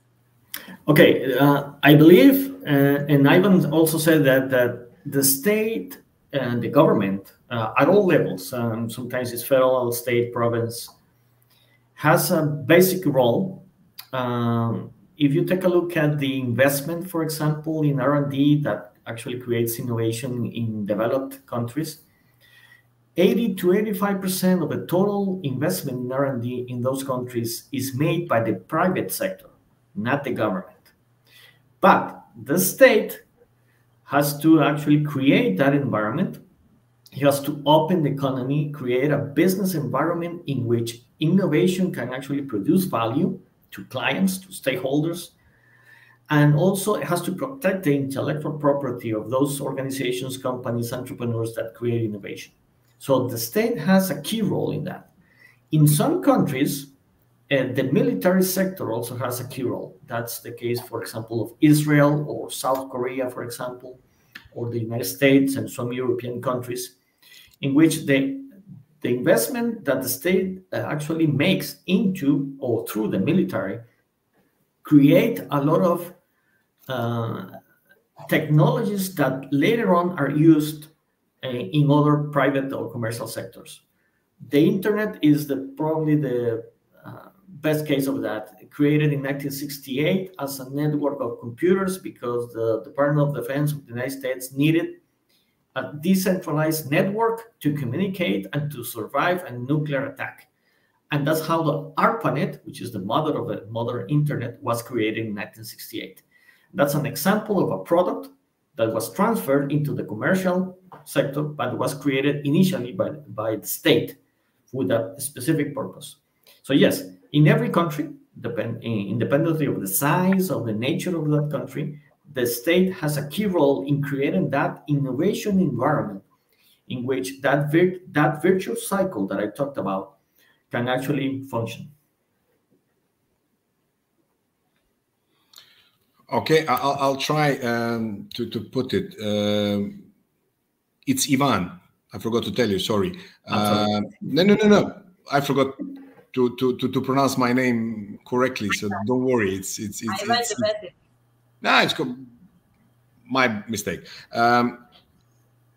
Okay, uh, I believe, uh, and Ivan also said that that the state and the government uh, at all levels, um, sometimes it's federal, state, province, has a basic role. Um, if you take a look at the investment, for example, in R&D that actually creates innovation in developed countries, 80 to 85% of the total investment in R&D in those countries is made by the private sector not the government. But the state has to actually create that environment. He has to open the economy, create a business environment in which innovation can actually produce value to clients, to stakeholders, and also it has to protect the intellectual property of those organizations, companies, entrepreneurs that create innovation. So the state has a key role in that. In some countries, and the military sector also has a key role. That's the case, for example, of Israel or South Korea, for example, or the United States and some European countries, in which the, the investment that the state uh, actually makes into or through the military create a lot of uh, technologies that later on are used uh, in other private or commercial sectors. The internet is the probably the best case of that, created in 1968 as a network of computers because the Department of Defense of the United States needed a decentralized network to communicate and to survive a nuclear attack. And that's how the ARPANET, which is the mother of the modern internet, was created in 1968. That's an example of a product that was transferred into the commercial sector, but was created initially by, by the state with a specific purpose. So yes, in every country, depend, independently of the size of the nature of that country, the state has a key role in creating that innovation environment in which that vir that virtuous cycle that I talked about can actually function. Okay, I'll, I'll try um, to, to put it. Um, it's Ivan. I forgot to tell you. Sorry. Uh, no, no, no, no. I forgot to, to, to, to pronounce my name correctly. So don't worry. It's it's it's. I it's, it's, it's nah, it's my mistake. Um,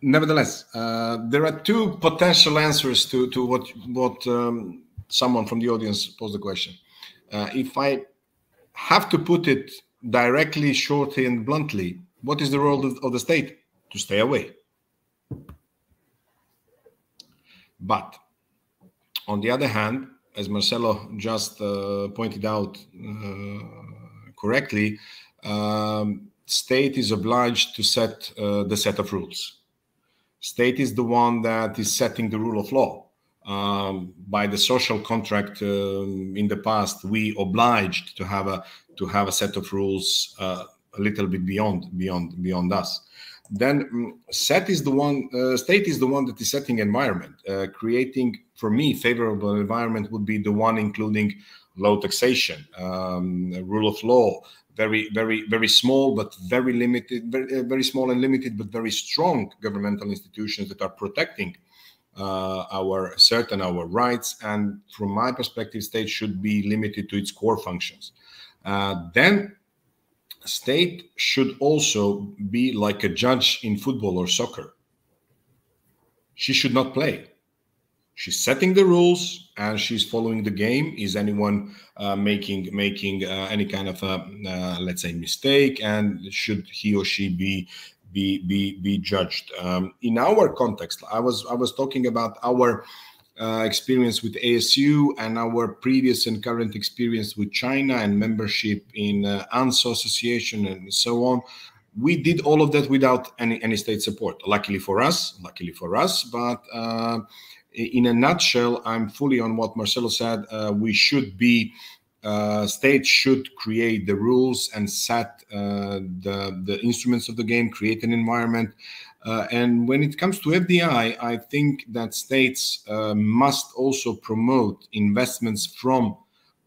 nevertheless, uh, there are two potential answers to to what what um, someone from the audience posed the question. Uh, if I have to put it directly, shortly, and bluntly, what is the role of, of the state? To stay away. But on the other hand, as Marcelo just uh, pointed out uh, correctly, um, state is obliged to set uh, the set of rules. State is the one that is setting the rule of law. Um, by the social contract um, in the past, we obliged to have a to have a set of rules uh, a little bit beyond beyond beyond us then um, set is the one uh, state is the one that is setting environment uh, creating for me favorable environment would be the one including low taxation um, rule of law very very very small but very limited very, uh, very small and limited but very strong governmental institutions that are protecting uh, our certain our rights and from my perspective state should be limited to its core functions uh, then state should also be like a judge in football or soccer. She should not play. She's setting the rules and she's following the game. Is anyone uh, making making uh, any kind of a, uh, let's say mistake, and should he or she be be be be judged? Um, in our context, I was I was talking about our uh, experience with ASU and our previous and current experience with China and membership in uh, ANSO Association and so on. We did all of that without any, any state support. Luckily for us, luckily for us, but uh, in a nutshell, I'm fully on what Marcelo said. Uh, we should be uh, states should create the rules and set uh, the the instruments of the game, create an environment. Uh, and when it comes to FDI, I think that states uh, must also promote investments from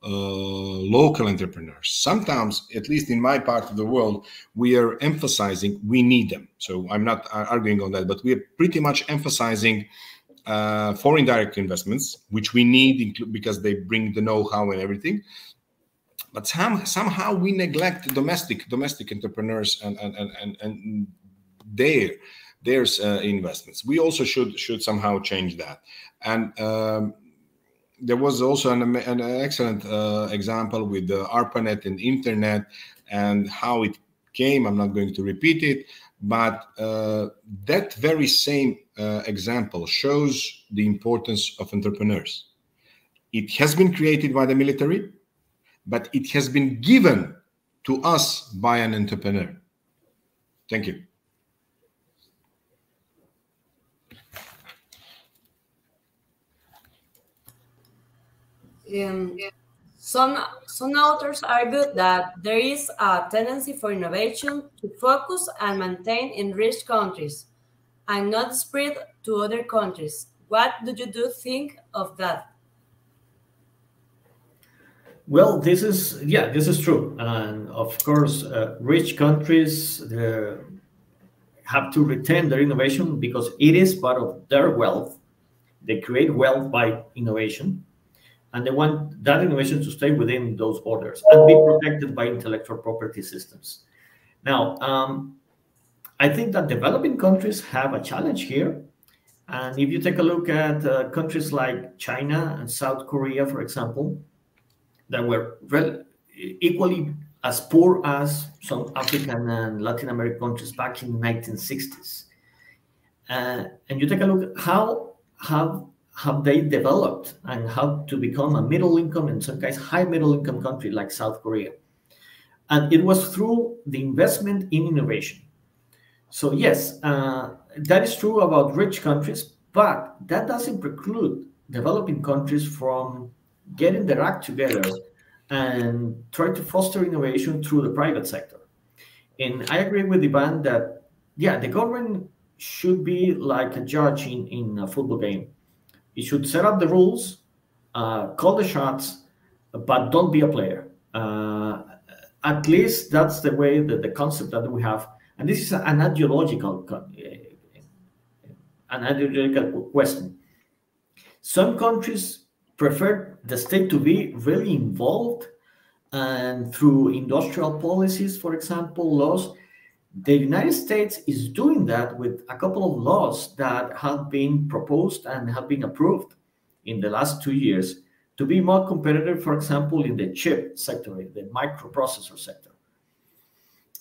uh, local entrepreneurs. Sometimes, at least in my part of the world, we are emphasizing we need them. So I'm not arguing on that, but we are pretty much emphasizing uh, foreign direct investments, which we need because they bring the know-how and everything. But some, somehow we neglect domestic domestic entrepreneurs and and and, and their their uh, investments. We also should should somehow change that. And um, there was also an, an excellent uh, example with the ARPANET and internet and how it came. I'm not going to repeat it, but uh, that very same uh, example shows the importance of entrepreneurs. It has been created by the military, but it has been given to us by an entrepreneur. Thank you. Um, some, some authors argue that there is a tendency for innovation to focus and maintain in rich countries and not spread to other countries. What do you do think of that? Well, this is yeah, this is true, and of course, uh, rich countries uh, have to retain their innovation because it is part of their wealth. They create wealth by innovation, and they want that innovation to stay within those borders and be protected by intellectual property systems. Now, um, I think that developing countries have a challenge here. And if you take a look at uh, countries like China and South Korea, for example, that were equally as poor as some African and Latin American countries back in the 1960s. Uh, and you take a look how have have they developed and how to become a middle income, in some cases, high middle income country like South Korea. And it was through the investment in innovation. So, yes, uh, that is true about rich countries, but that doesn't preclude developing countries from getting their act together and try to foster innovation through the private sector. And I agree with Ivan that, yeah, the government should be like a judge in, in a football game It should set up the rules, uh, call the shots, but don't be a player. Uh, at least that's the way that the concept that we have. And this is an ideological, uh, an ideological question. Some countries prefer the state to be really involved and through industrial policies, for example, laws, the United States is doing that with a couple of laws that have been proposed and have been approved in the last two years to be more competitive, for example, in the chip sector, in the microprocessor sector.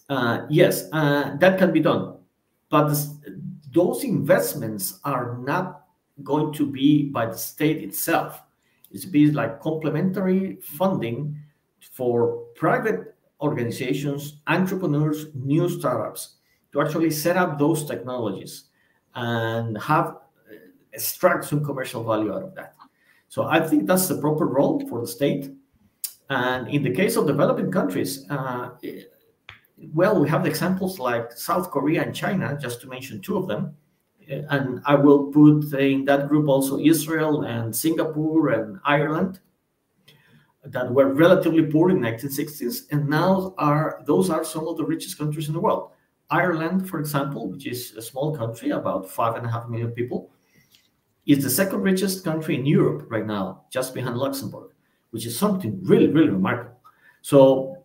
Uh, yes, uh, that can be done. But those investments are not going to be by the state itself. It's be like complementary funding for private organizations, entrepreneurs, new startups to actually set up those technologies and have uh, extract some commercial value out of that. So I think that's the proper role for the state. And in the case of developing countries, uh, well, we have examples like South Korea and China, just to mention two of them. Uh, and I will put in that group also Israel and Singapore and Ireland that were relatively poor in 1960s and now are those are some of the richest countries in the world ireland for example which is a small country about five and a half million people is the second richest country in europe right now just behind luxembourg which is something really really remarkable so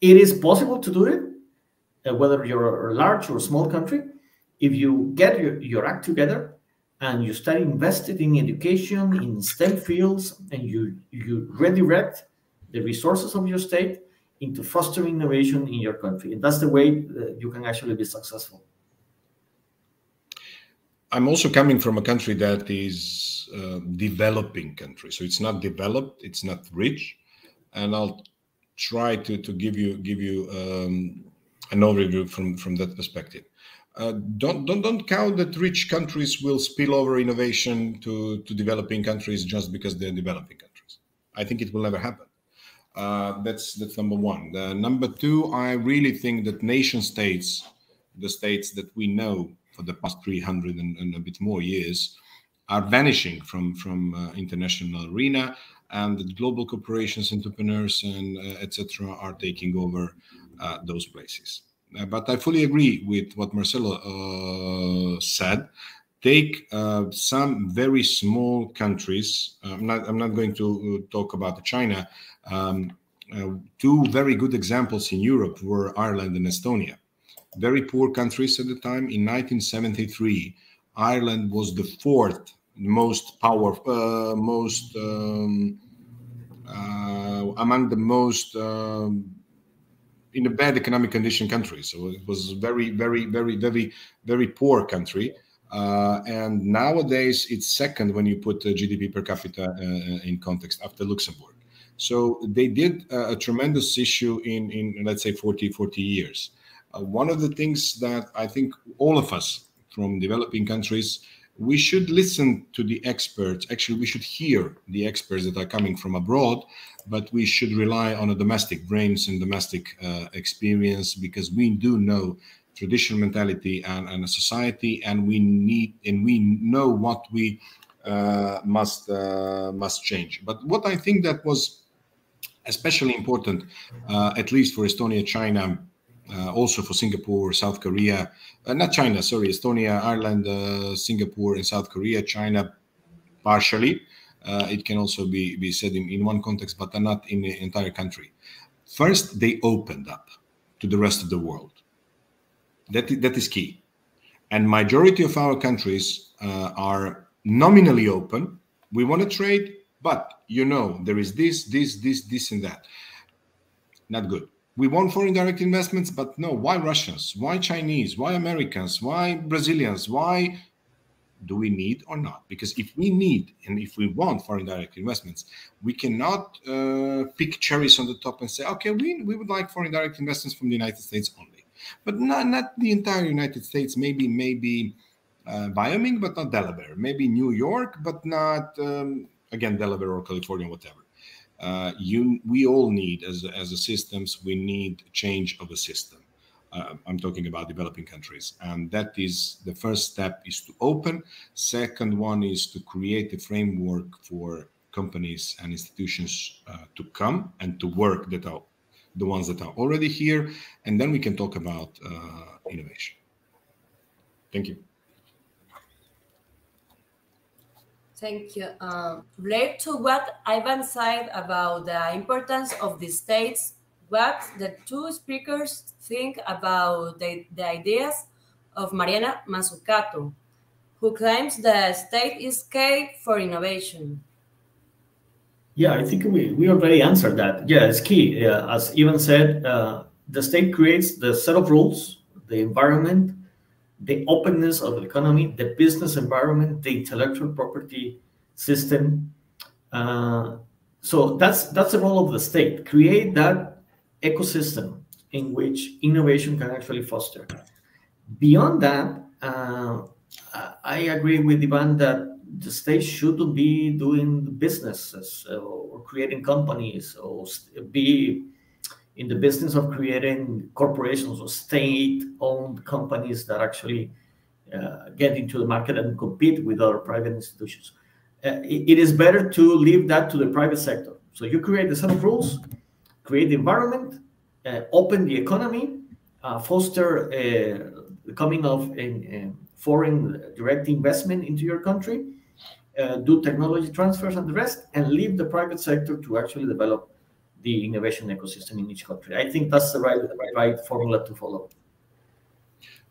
it is possible to do it uh, whether you're a large or a small country if you get your, your act together and you start invested in education in STEM fields, and you you redirect the resources of your state into fostering innovation in your country, and that's the way you can actually be successful. I'm also coming from a country that is a developing country, so it's not developed, it's not rich, and I'll try to to give you give you um, an overview from from that perspective. Uh, don't don't don't count that rich countries will spill over innovation to to developing countries just because they're developing countries. I think it will never happen. Uh, that's that's number one. The number two, I really think that nation states, the states that we know for the past 300 and, and a bit more years, are vanishing from from uh, international arena, and the global corporations, entrepreneurs, and uh, etc. are taking over uh, those places. Uh, but I fully agree with what Marcelo uh, said. Take uh, some very small countries. I'm not. I'm not going to talk about China. Um, two very good examples in Europe were Ireland and Estonia. Very poor countries at the time. In 1973, Ireland was the fourth most powerful, uh, most um, uh, among the most um, in a bad economic condition country. So it was very, very, very, very, very poor country. Uh, and nowadays it's second when you put GDP per capita uh, in context after Luxembourg. So they did a, a tremendous issue in, in let's say 40, 40 years. Uh, one of the things that I think all of us from developing countries we should listen to the experts. Actually, we should hear the experts that are coming from abroad, but we should rely on a domestic brains and domestic uh, experience because we do know traditional mentality and, and a society, and we need and we know what we uh, must uh, must change. But what I think that was especially important, uh, at least for Estonia, China, uh, also for Singapore, South Korea, uh, not China, sorry, Estonia, Ireland, uh, Singapore, and South Korea, China partially. Uh, it can also be, be said in, in one context, but not in the entire country. First, they opened up to the rest of the world. That, that is key. And majority of our countries uh, are nominally open. We want to trade, but you know, there is this, this, this, this, and that. Not good we want foreign direct investments, but no, why Russians? Why Chinese? Why Americans? Why Brazilians? Why do we need or not? Because if we need and if we want foreign direct investments, we cannot uh, pick cherries on the top and say, okay, we, we would like foreign direct investments from the United States only, but not, not the entire United States. Maybe maybe uh, Wyoming, but not Delaware. Maybe New York, but not um, again Delaware or California, whatever uh, you we all need as as a systems we need change of a system. Uh, i'm talking about developing countries. And that is the first step is to open. Second one is to create a framework for companies and institutions uh, to come and to work that are the ones that are already here. And then we can talk about uh, innovation. Thank you Thank you. Um, relate to what Ivan said about the importance of the states, what the two speakers think about the, the ideas of Mariana Mazzucato, who claims the state is key for innovation. Yeah, I think we, we already answered that. Yeah, it's key. Uh, as Ivan said, uh, the state creates the set of rules, the environment, the openness of the economy, the business environment, the intellectual property system. Uh, so that's that's the role of the state: create that ecosystem in which innovation can actually foster. Beyond that, uh, I agree with Ivan that the state shouldn't be doing businesses or creating companies or be in the business of creating corporations or state-owned companies that actually uh, get into the market and compete with other private institutions. Uh, it, it is better to leave that to the private sector. So you create the set of rules, create the environment, uh, open the economy, uh, foster uh, the coming of foreign direct investment into your country, uh, do technology transfers and the rest, and leave the private sector to actually develop the innovation ecosystem in each country. I think that's the right right formula to follow.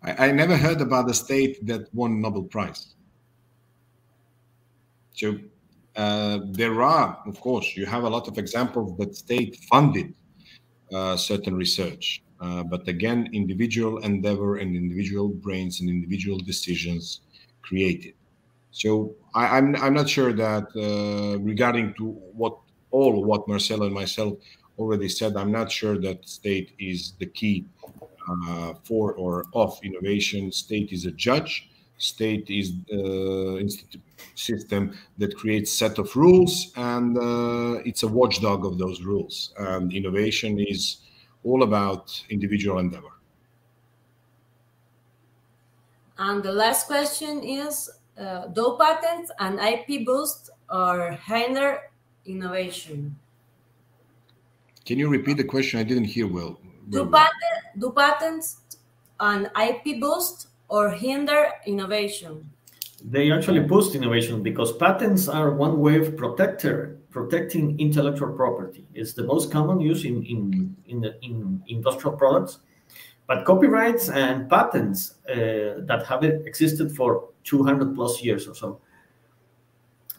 I, I never heard about a state that won Nobel Prize. So uh, there are, of course, you have a lot of examples that state funded uh, certain research. Uh, but again, individual endeavor and individual brains and individual decisions created. So I, I'm, I'm not sure that uh, regarding to what all what Marcelo and myself already said, I'm not sure that state is the key uh, for or of innovation. State is a judge. State is the uh, system that creates set of rules, and uh, it's a watchdog of those rules. And innovation is all about individual endeavor. And the last question is, uh, do patents and IP boost or hinder innovation? Can you repeat the question? I didn't hear well. Do, patent, do patents and IP boost or hinder innovation? They actually boost innovation because patents are one way of protector protecting intellectual property. It's the most common use in in in, the, in industrial products, but copyrights and patents uh, that have existed for 200 plus years or so it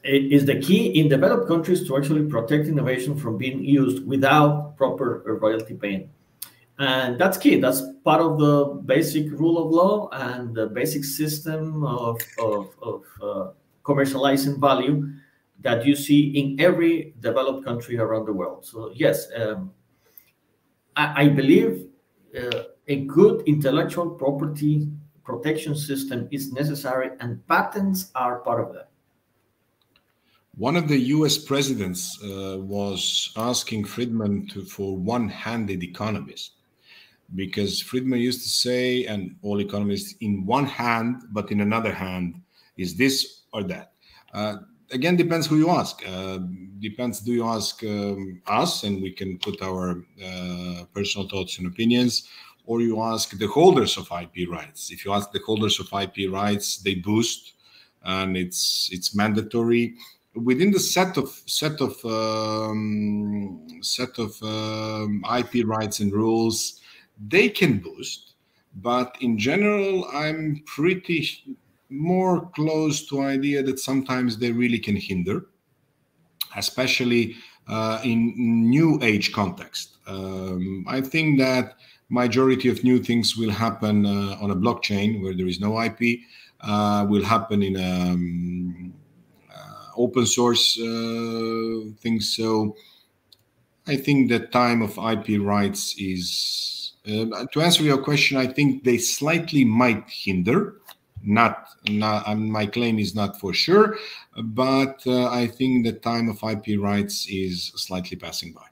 is the key in developed countries to actually protect innovation from being used without proper royalty payment. And that's key. That's part of the basic rule of law and the basic system of, of, of uh, commercializing value that you see in every developed country around the world. So, yes, um, I, I, believe uh, a good intellectual property protection system is necessary, and patents are part of that. One of the US presidents uh, was asking Friedman to, for one handed economist because Friedman used to say, and all economists, in one hand, but in another hand, is this or that. Uh, again, depends who you ask. Uh, depends, do you ask um, us, and we can put our uh, personal thoughts and opinions, or you ask the holders of IP rights. If you ask the holders of IP rights, they boost, and it's it's mandatory within the set of set of um, set of um, IP rights and rules they can boost, but in general, I'm pretty more close to idea that sometimes they really can hinder, especially uh, in new age context. Um, I think that majority of new things will happen uh, on a blockchain where there is no IP. Uh, will happen in um, uh, open source uh, things. So I think the time of IP rights is uh, to answer your question, I think they slightly might hinder. Not, not um, my claim is not for sure, but uh, I think the time of IP rights is slightly passing by.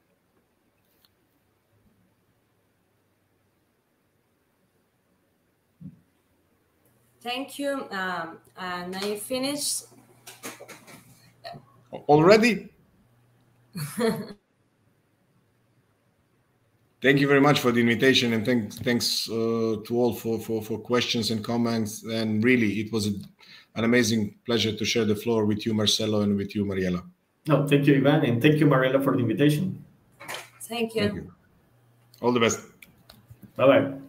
Thank you. Um, and I finished. Already? Thank you very much for the invitation, and thanks thanks uh, to all for, for for questions and comments. And really, it was a, an amazing pleasure to share the floor with you, Marcelo, and with you, Mariela. No, thank you, Ivan, and thank you, Mariela, for the invitation. Thank you. Thank you. All the best. Bye bye.